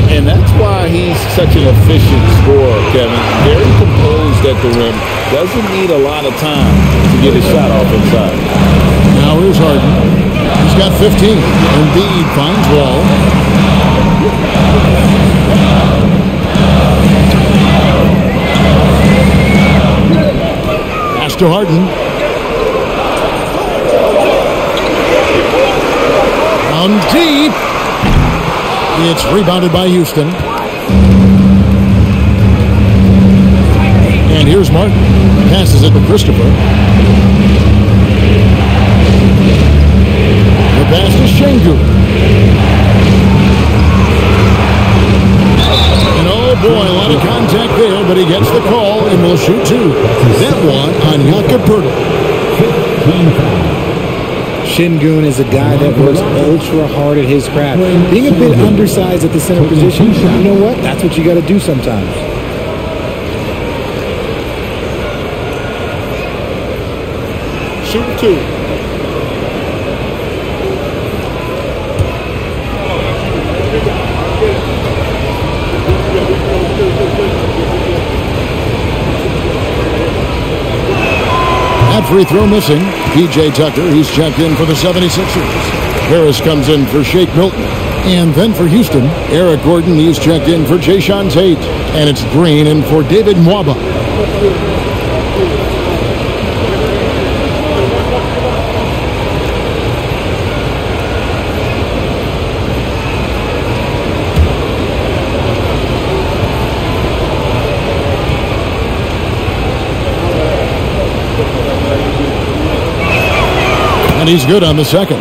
And that's why he's such an efficient scorer, Kevin. Very composed at the rim. Doesn't need a lot of time to get his shot off inside. Now here's Harden. He's got 15. Embiid finds Wall. Pass to Harden. Down deep. It's rebounded by Houston. And here's Martin. Passes it to Christopher. The pass to Sengun. And oh boy, a lot of contact there, but he gets the call and will shoot two. That one on Jakob Poeltl. Sengun is a guy that works ultra hard at his craft. Being a bit undersized at the center position, you know what? That's what you got to do sometimes. Shooting two. Free throw missing. PJ Tucker, he's checked in for the 76ers. Harris comes in for Shake Milton. And then for Houston, Eric Gordon, he's checked in for Jae'Sean Tate. And it's Green in for David Nwaba. And he's good on the second.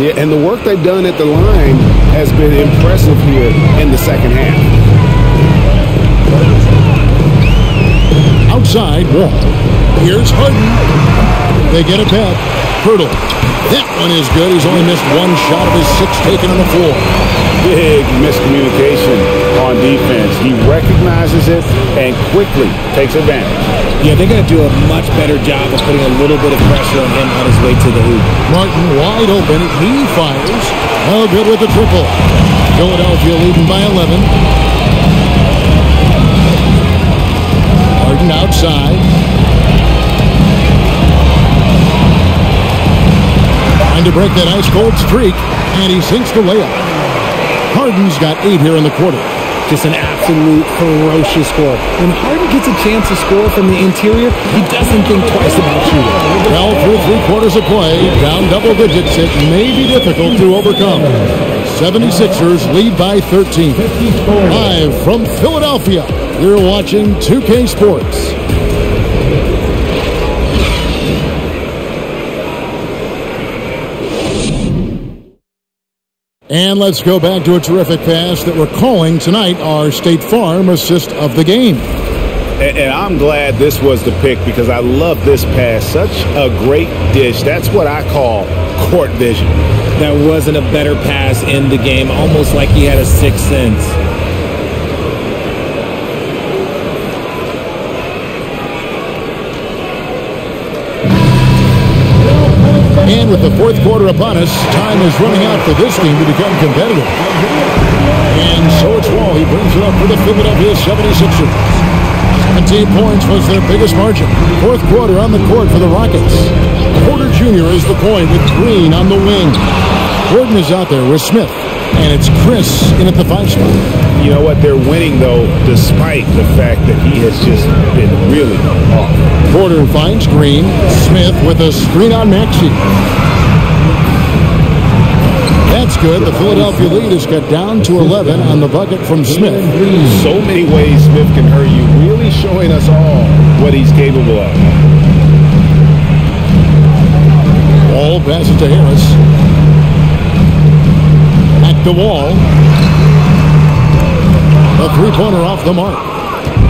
Yeah, and the work they've done at the line has been impressive here in the second half. Outside, Wall. Here's Harden. They get it back. Poeltl. That one is good. He's only missed one shot of his six taken on the floor. Big miscommunication on defense. He recognizes it and quickly takes advantage. Yeah, they're going to do a much better job of putting a little bit of pressure on him on his way to the hoop. Martin wide open. He fires. Oh, good with the triple. Philadelphia leading by 11. Harden outside. Trying to break that ice cold streak, and he sinks the layup. Harden's got eight here in the quarter. Just an absolute ferocious score. When Harden gets a chance to score from the interior, he doesn't think twice about shooting. Well, through three quarters of play, down double digits, it may be difficult to overcome. 76ers lead by 13. Live from Philadelphia, you're watching 2K Sports. And let's go back to a terrific pass that we're calling tonight our State Farm assist of the game. And, and I'm glad this was the pick because I love this pass. Such a great dish. That's what I call court vision. That wasn't a better pass in the game, almost like he had a sixth sense. Quarter upon us, time is running out for this team to become competitive. And so it's Wall. He brings it up for the Philadelphia 76ers. 17 points was their biggest margin. Fourth quarter on the court for the Rockets. Porter Jr. is the point with Green on the wing. Gordon is out there with Smith. And it's Chris in at the five spot. You know what? They're winning, though, despite the fact that he has just been really off. Porter finds Green. Smith with a screen on Maxey. That's good. The Philadelphia lead is got down to 11 on the bucket from Smith. So many ways Smith can hurt you, really showing us all what he's capable of. Wall passes to Harris. At the wall. A three-pointer off the mark.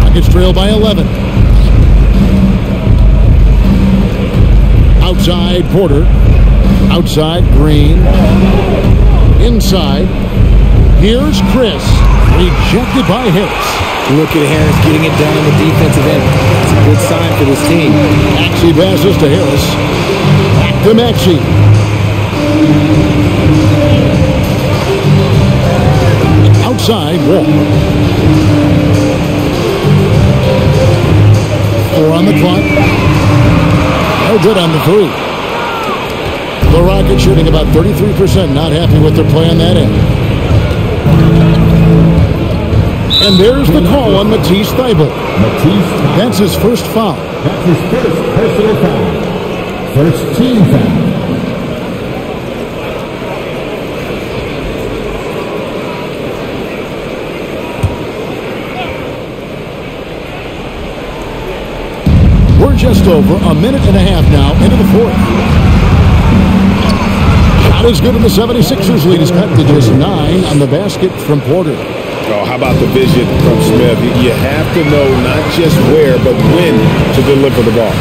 Rockets trail by 11. Outside Porter. Outside Green. Inside. Here's Chris. Rejected by Harris. Look at Harris getting it done on the defensive end. It's a good sign for this team. Maxey passes to Harris. Back to. Outside Wall. Four on the clock. No good on the three. The Rockets shooting about 33%, not happy with their play on that end. And there's the call on Matisse Thybulle. Matisse That's his first foul. That's his first personal foul. First team foul. We're just over a minute and a half now into the fourth. As good in the 76ers lead is cut to just nine on the basket from Porter. Oh, how about the vision from Smith? You have to know not just where, but when to deliver the ball.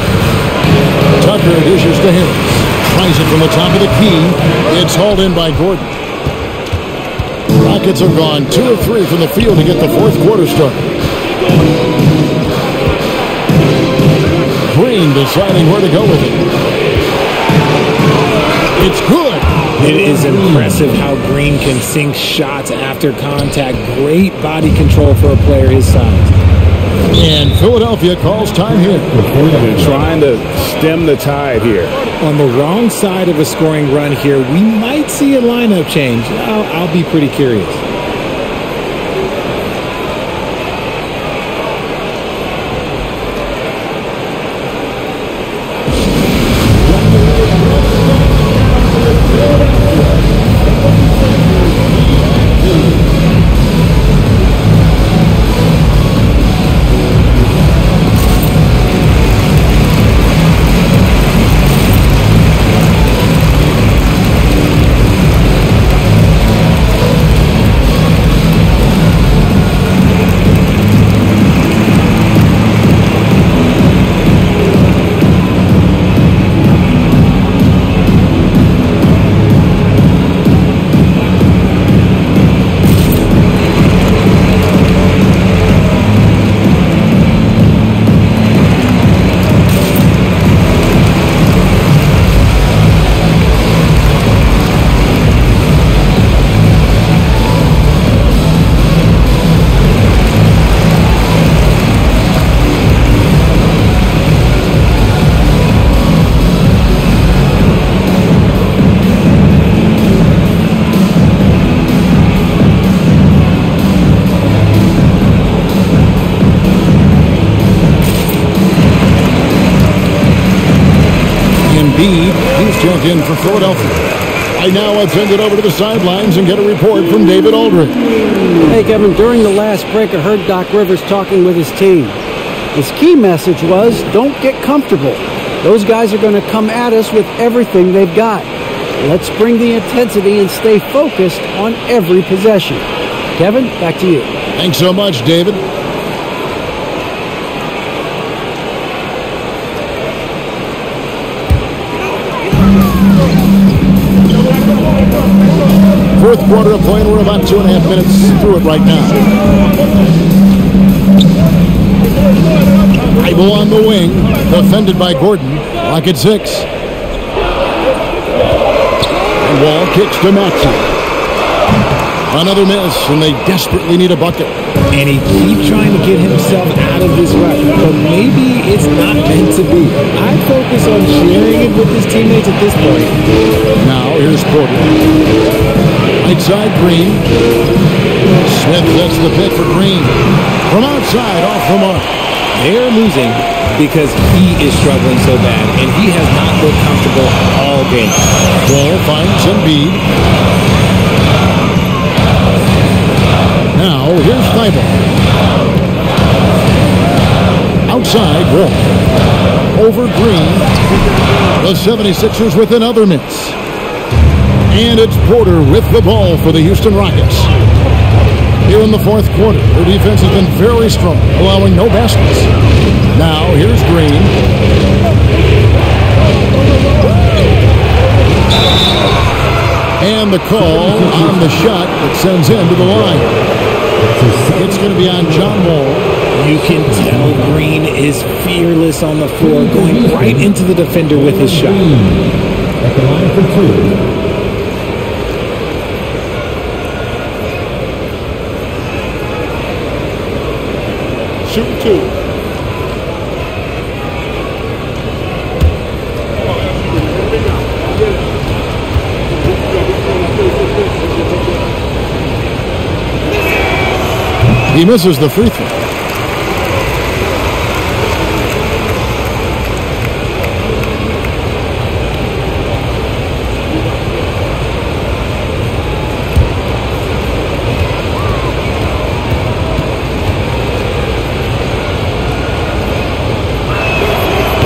Tucker dishes to Harris. Tries it from the top of the key. It's hauled in by Gordon. Rockets have gone two of three from the field to get the fourth quarter started. Green deciding where to go with it. It's good. It is impressive how Green can sink shots after contact. Great body control for a player his size. And Philadelphia calls time here. They're trying to stem the tide here. On the wrong side of a scoring run here, we might see a lineup change. I'll, I'll be pretty curious. For Philadelphia. I now, let's send it over to the sidelines and get a report from David Aldridge. Hey, Kevin, during the last break, I heard Doc Rivers talking with his team. His key message was don't get comfortable. Those guys are going to come at us with everything they've got. Let's bring the intensity and stay focused on every possession. Kevin, back to you. Thanks so much, David. Quarter of play, and we're about two and a half minutes through it right now. Bible on the wing, defended by Gordon. Lock at six. And Wall kicks to Maxey. Another miss, and they desperately need a bucket. And he keeps trying to get himself out of this rut, but maybe it's not meant to be. I focus on sharing it with his teammates at this point. Now here's Porter. Right side Green. Smith sets the pick for Green. From outside, off the mark. They're losing because he is struggling so bad, and he has not looked comfortable all game. Wall finds Embiid. Now here's Thybulle. Outside, Wall. Over Green. The 76ers with another miss. And it's Porter with the ball for the Houston Rockets. Here in the fourth quarter, their defense has been very strong, allowing no baskets. Now, here's Green. And the call on the shot that sends him to the line. It's going to be on John Wall. You can tell Green is fearless on the floor, going right into the defender with his shot. At the line for two. Shooting two. He misses the free throw.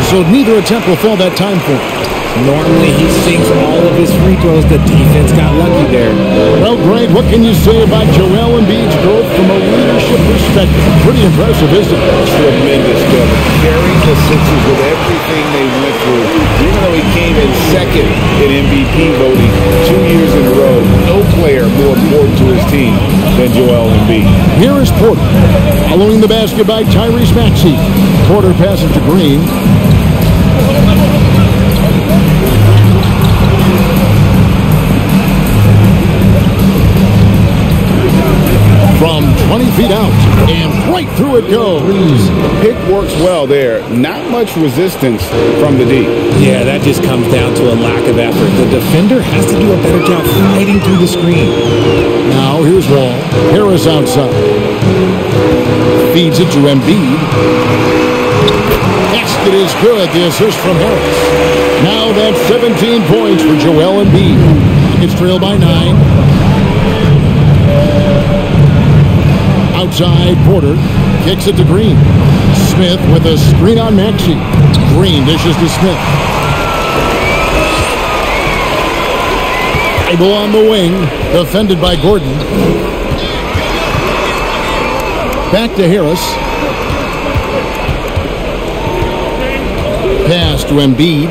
So neither attempt will fall that time for him. Normally he sinks all of his free throws. The defense got lucky there. Well, Greg, what can you say about Joel Embiid's growth from a leadership perspective? Pretty impressive, isn't it? Tremendous, Kevin. Carrying the Sixers with everything they went through. Even though he came in second in MVP voting two years in a row, no player more important to his team than Joel Embiid. Here is Porter. Following the basket by Tyrese Maxey. Porter passes to Green. From 20 feet out, and right through it goes. Pick works well there. Not much resistance from the deep. Yeah, that just comes down to a lack of effort. The defender has to do a better job fighting through the screen. Now here's Wall. Harris outside. Feeds it to Embiid. Basket is good. The assist from Harris. Now that's 17 points for Joel Embiid. It's trailed by nine. Outside, Porter kicks it to Green. Smith with a screen on Maxey. Green dishes to Smith. Able on the wing, defended by Gordon. Back to Harris. Pass to Embiid.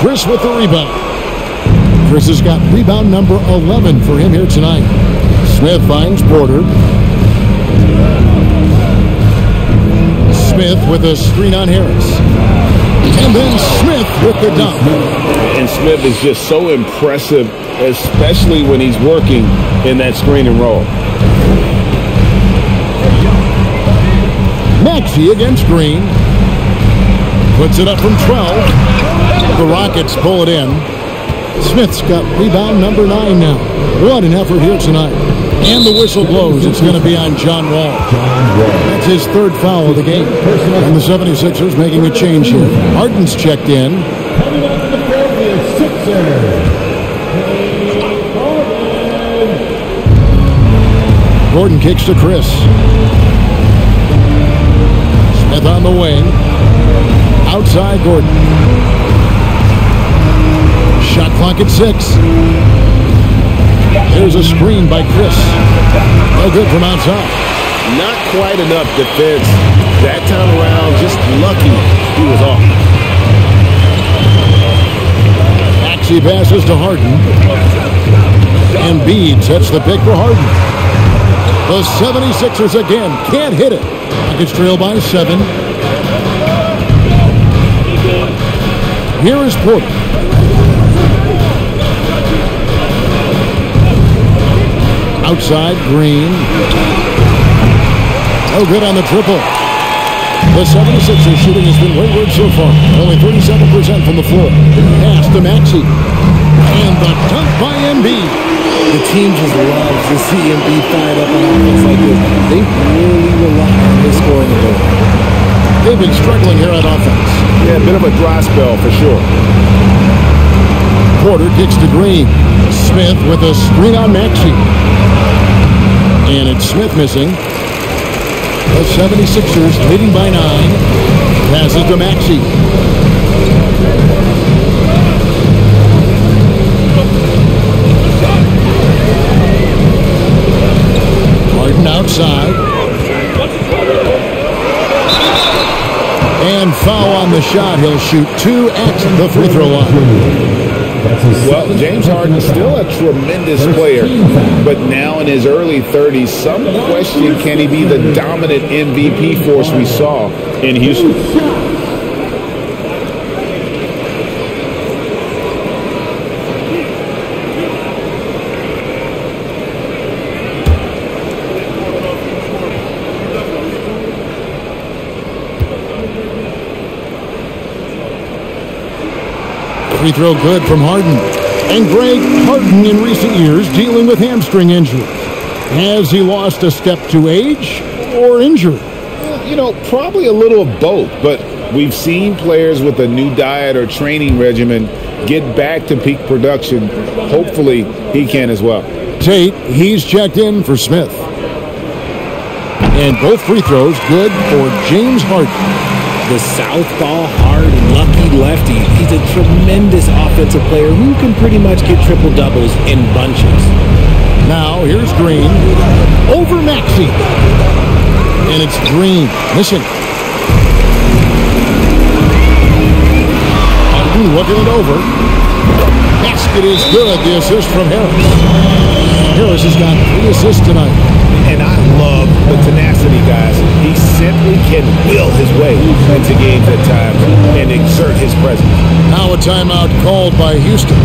Chris with the rebound. Chris has got rebound number 11 for him here tonight. Smith finds Porter. Smith with a screen on Harris. And then Smith with the dunk. And Smith is just so impressive, especially when he's working in that screen and roll. Maxey against Green. Puts it up from 12. The Rockets pull it in. Smith's got rebound number nine now. What an effort here tonight. And the whistle blows. It's going to be on John Wall. John Wall. That's his third foul of the game. And the 76ers making a change here. Harden's checked in. Coming up to the Bradley. Gordon kicks to Chris. Smith on the wing. Outside Gordon. Shot clock at six. There's a screen by Chris. No good from outside. Not quite enough defense. That time around, just lucky he was off. Maxey passes to Harden. Embiid sets the pick for Harden. The 76ers again can't hit it. Rockets trail by seven. Here is Porter. Outside, Green. No good on the triple. The 76ers shooting has been wayward so far. Only 37% from the floor. Pass to Maxey. And the dunk by Embiid. The team just loves to see him be fired up on offense like this. They really rely on his scoring ability. They've been struggling here on offense. Yeah, a bit of a dry spell for sure. Porter kicks to Green. Smith with a screen on Maxey. And it's Smith missing. The 76ers leading by nine. Passes to Maxey. Outside. And foul on the shot. He'll shoot two at the free throw line. Well, James Harden is still a tremendous player, but now in his early 30s, some question can he be the dominant MVP force we saw in Houston? Free throw good from Harden. And Greg Harden in recent years dealing with hamstring injury. Has he lost a step to age or injury? You know, probably a little of both, but we've seen players with a new diet or training regimen get back to peak production. Hopefully, he can as well. Tate, he's checked in for Smith. And both free throws good for James Harden. The southpaw, hard, lucky lefty. He's a tremendous offensive player who can pretty much get triple doubles in bunches. Now here's Green over Maxey. And it's Green. Harden looking it over. Basket is good. The assist from Harris. Harris has got three assists tonight. And I love the tenacity, guys. He simply can will his way into games at times and exert his presence. Now a timeout called by Houston.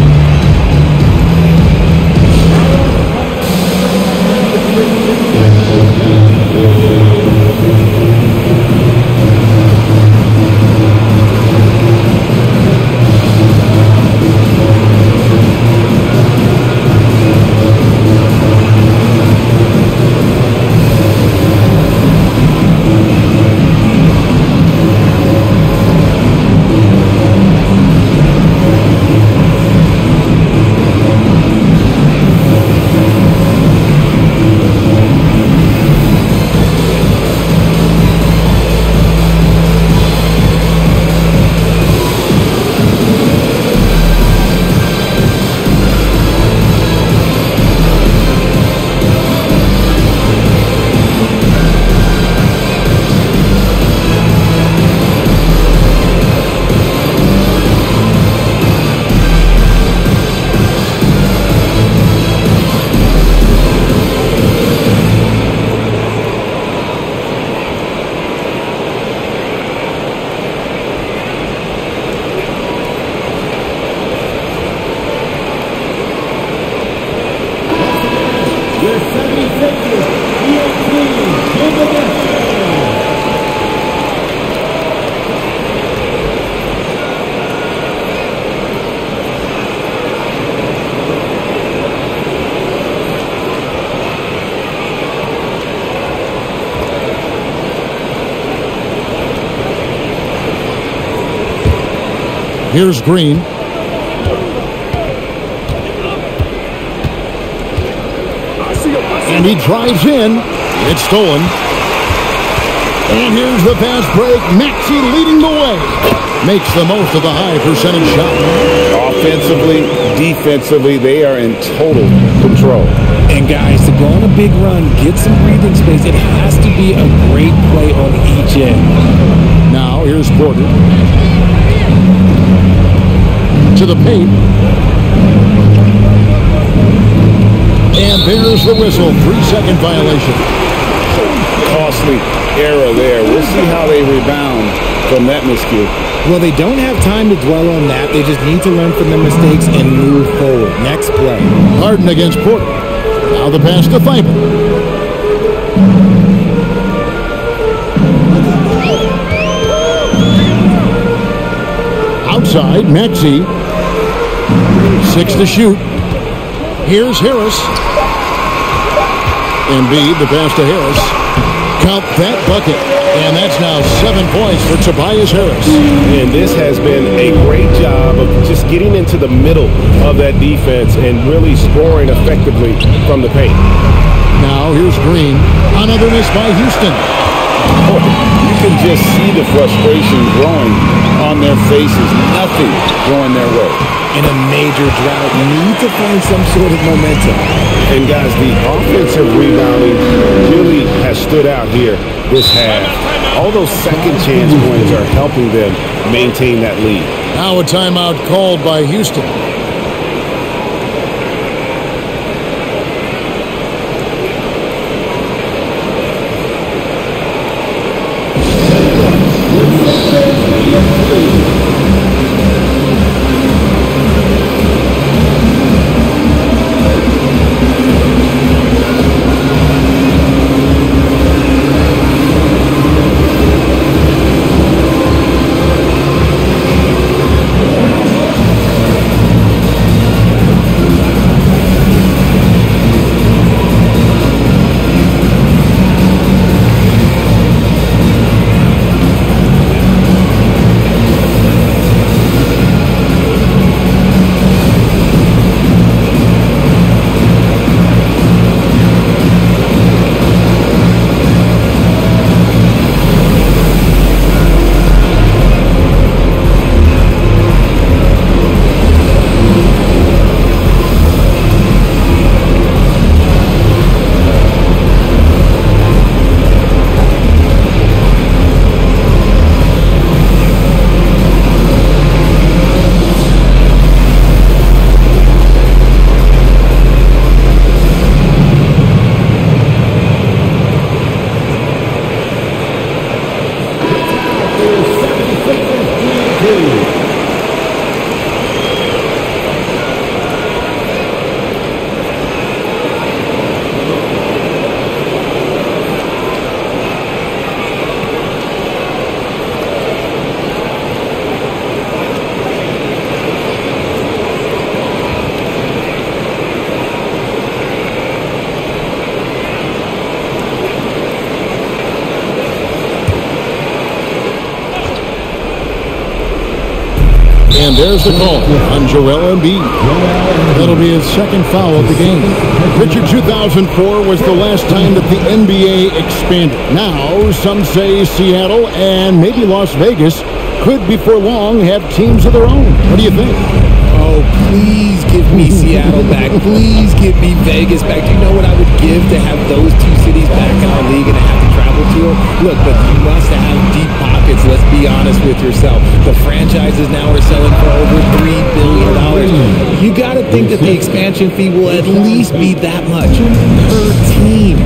Here's Green. And he drives in. It's stolen. And here's the fast break. Maxey leading the way. Makes the most of the high percentage shot. Offensively, defensively, they are in total control. And guys, to go on a big run, get some breathing space, it has to be a great play on each end. Now here's Porter. To the paint. And there's the whistle. Three-second violation. Costly error there. We'll see how they rebound from that miscue. Well, they don't have time to dwell on that. They just need to learn from their mistakes and move forward. Next play. Harden against Porter. Now the pass to Thybulle. Outside, Maxey. Six to shoot. Here's Harris. Embiid, the pass to Harris. Count that bucket. And that's now seven points for Tobias Harris. And this has been a great job of just getting into the middle of that defense and really scoring effectively from the paint. Now here's Green. Another miss by Houston. You can just see the frustration growing on their faces. Nothing going their way. In a major drought, need to find some sort of momentum. And guys, the offensive rebounding really has stood out here this half. All those second chance points are helping them maintain that lead. Now a timeout called by Houston. There's the call on Joel Embiid. That'll be his second foul of the game. Richard, 2004 was the last time that the NBA expanded. Now, some say Seattle and maybe Las Vegas could before long have teams of their own. What do you think? Oh, please give me Seattle back. Please give me Vegas back. Do you know what I would give to have those two cities back in our league and to have to to? Look, but you must have deep pockets. Let's be honest with yourself. The franchises now are selling for over $3 billion. You got to think that the expansion fee will at least be that much per team.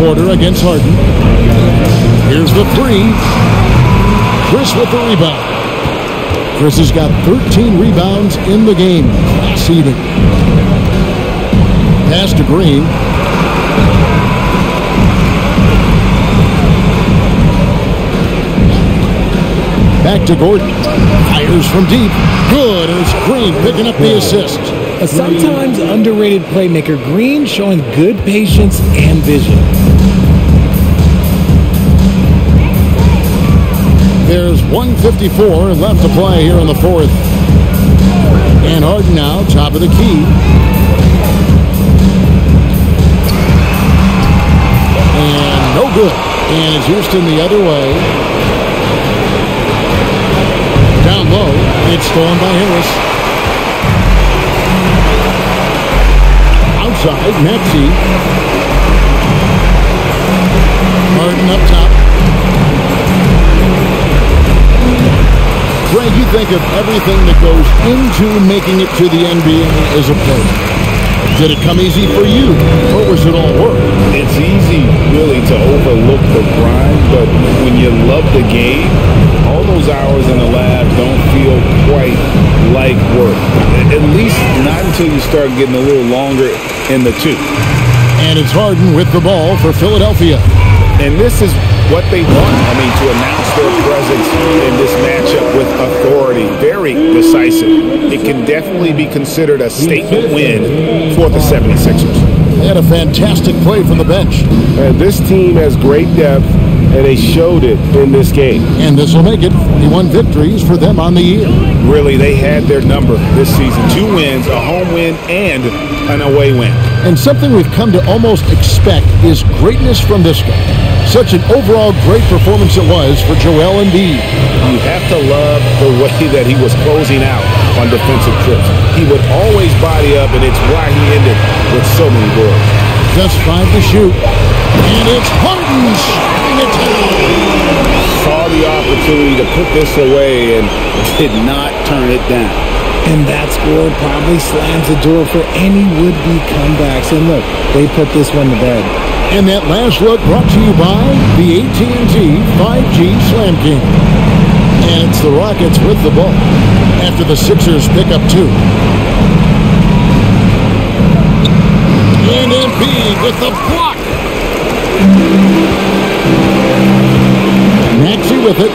Porter against Harden. Here's the three. Chris with the rebound. Chris has got 13 rebounds in the game. Seeding. Pass to Green. Back to Gordon. Fires from deep. Good. And it's Green picking up the assist. A sometimes underrated playmaker, Green showing good patience and vision. There's 154 left to play here in the fourth. And Harden now, top of the key. And no good. And it's Houston the other way. Down low. It's stolen by Harris. Outside, Maxey. Harden up top. Greg, you think of everything that goes into making it to the NBA as a player. Did it come easy for you, or was it all work? It's easy, really, to overlook the grind, but when you love the game, all those hours in the lab don't feel quite like work. At least not until you start getting a little longer in the two. And it's Harden with the ball for Philadelphia. And this is what they want. I mean, to announce their presence in this matchup with authority, very decisive. It can definitely be considered a statement win for the 76ers. They had a fantastic play from the bench. And this team has great depth, and they showed it in this game. And this will make it 51 victories for them on the year. Really, they had their number this season. Two wins, a home win, and an away win. And something we've come to almost expect is greatness from this guy. Such an overall great performance it was for Joel Embiid. You have to love the way that he was closing out on defensive trips. He would always body up, and it's why he ended with so many goals. Just five to shoot. And it's Harden opportunity to put this away and did not turn it down. And that score probably slams the door for any would-be comebacks. And look, they put this one to bed. And that last look brought to you by the AT&T 5G Slam King. And it's the Rockets with the ball after the Sixers pick up two. And Embiid with the block. With it.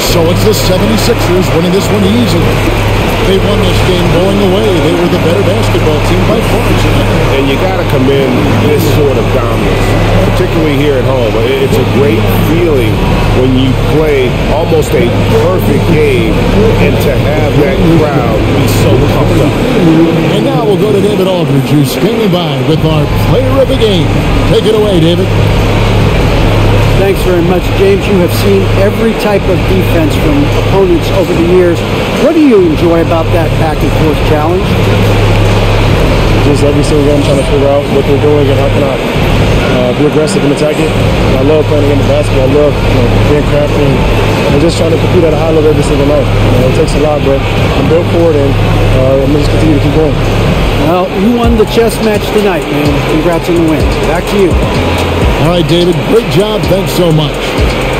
So it's the 76ers winning this one easily. They won this game going away. They were the better basketball team by far tonight. And you got to commend this sort of dominance, particularly here at home. It's a great feeling when you play almost a perfect game and to have that crowd be so pumped up. And now we'll go to David Aldridge, who's standing by with our player of the game. Take it away, David. Thanks very much, James. You have seen every type of defense from opponents over the years. What do you enjoy about that back and forth challenge? Just every single game trying to figure out what they're doing and how can I uh, be aggressive and attack it. I love playing against the basketball. I love you know, being crafty and, and just trying to compete at a high level every single night. You know, it takes a lot, but I'm built for it and uh, I'm just continue to keep going. Well, you won the chess match tonight, man. Congrats on the win. Back to you. All right, David, great job. Thanks so much.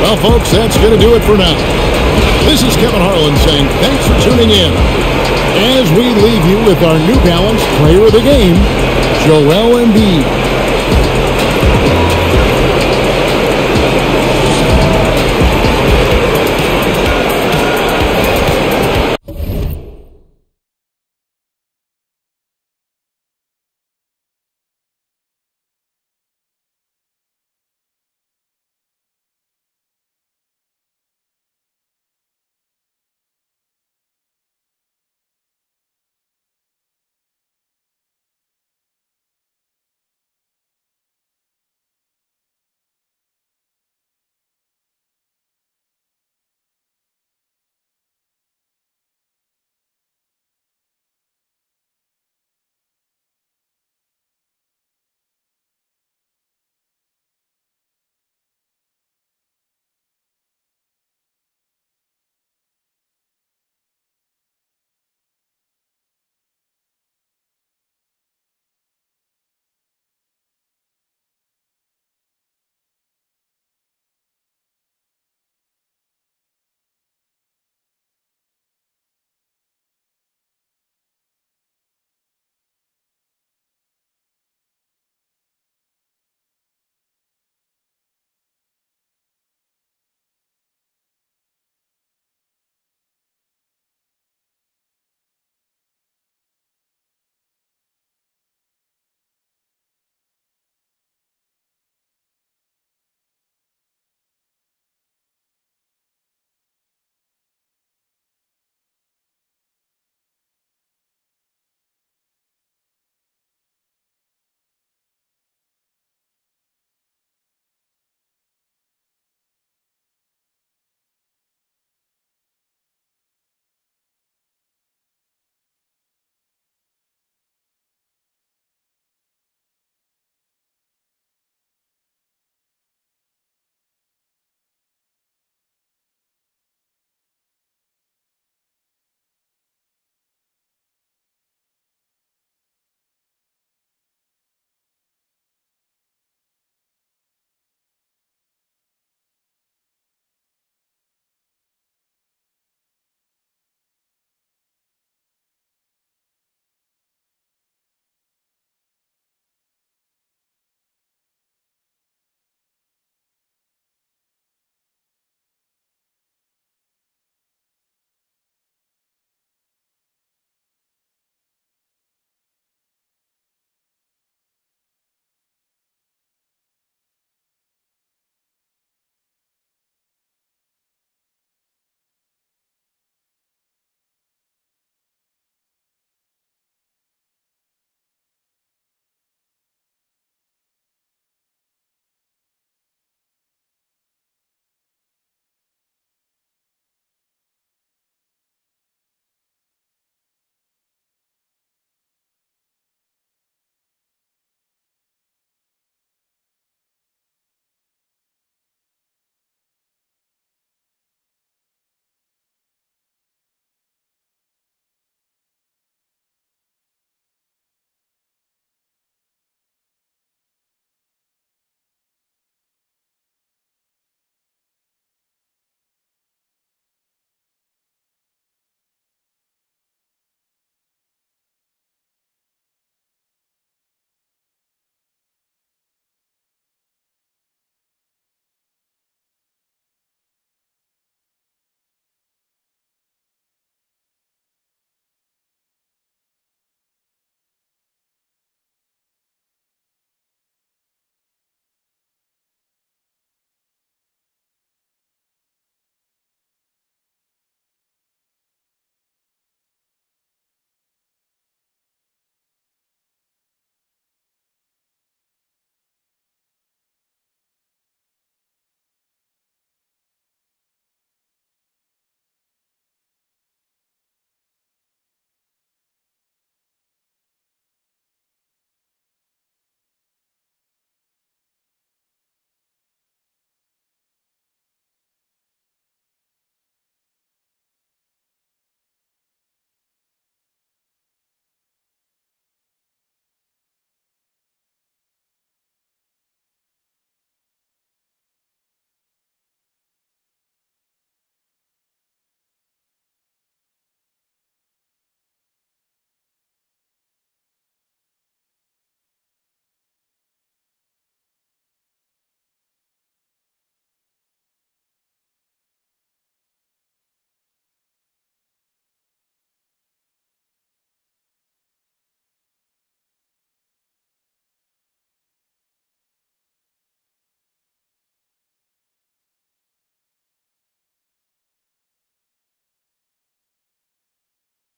Well, folks, that's going to do it for now. This is Kevin Harlan saying thanks for tuning in. As we leave you with our New Balance Player of the Game, Joel Embiid.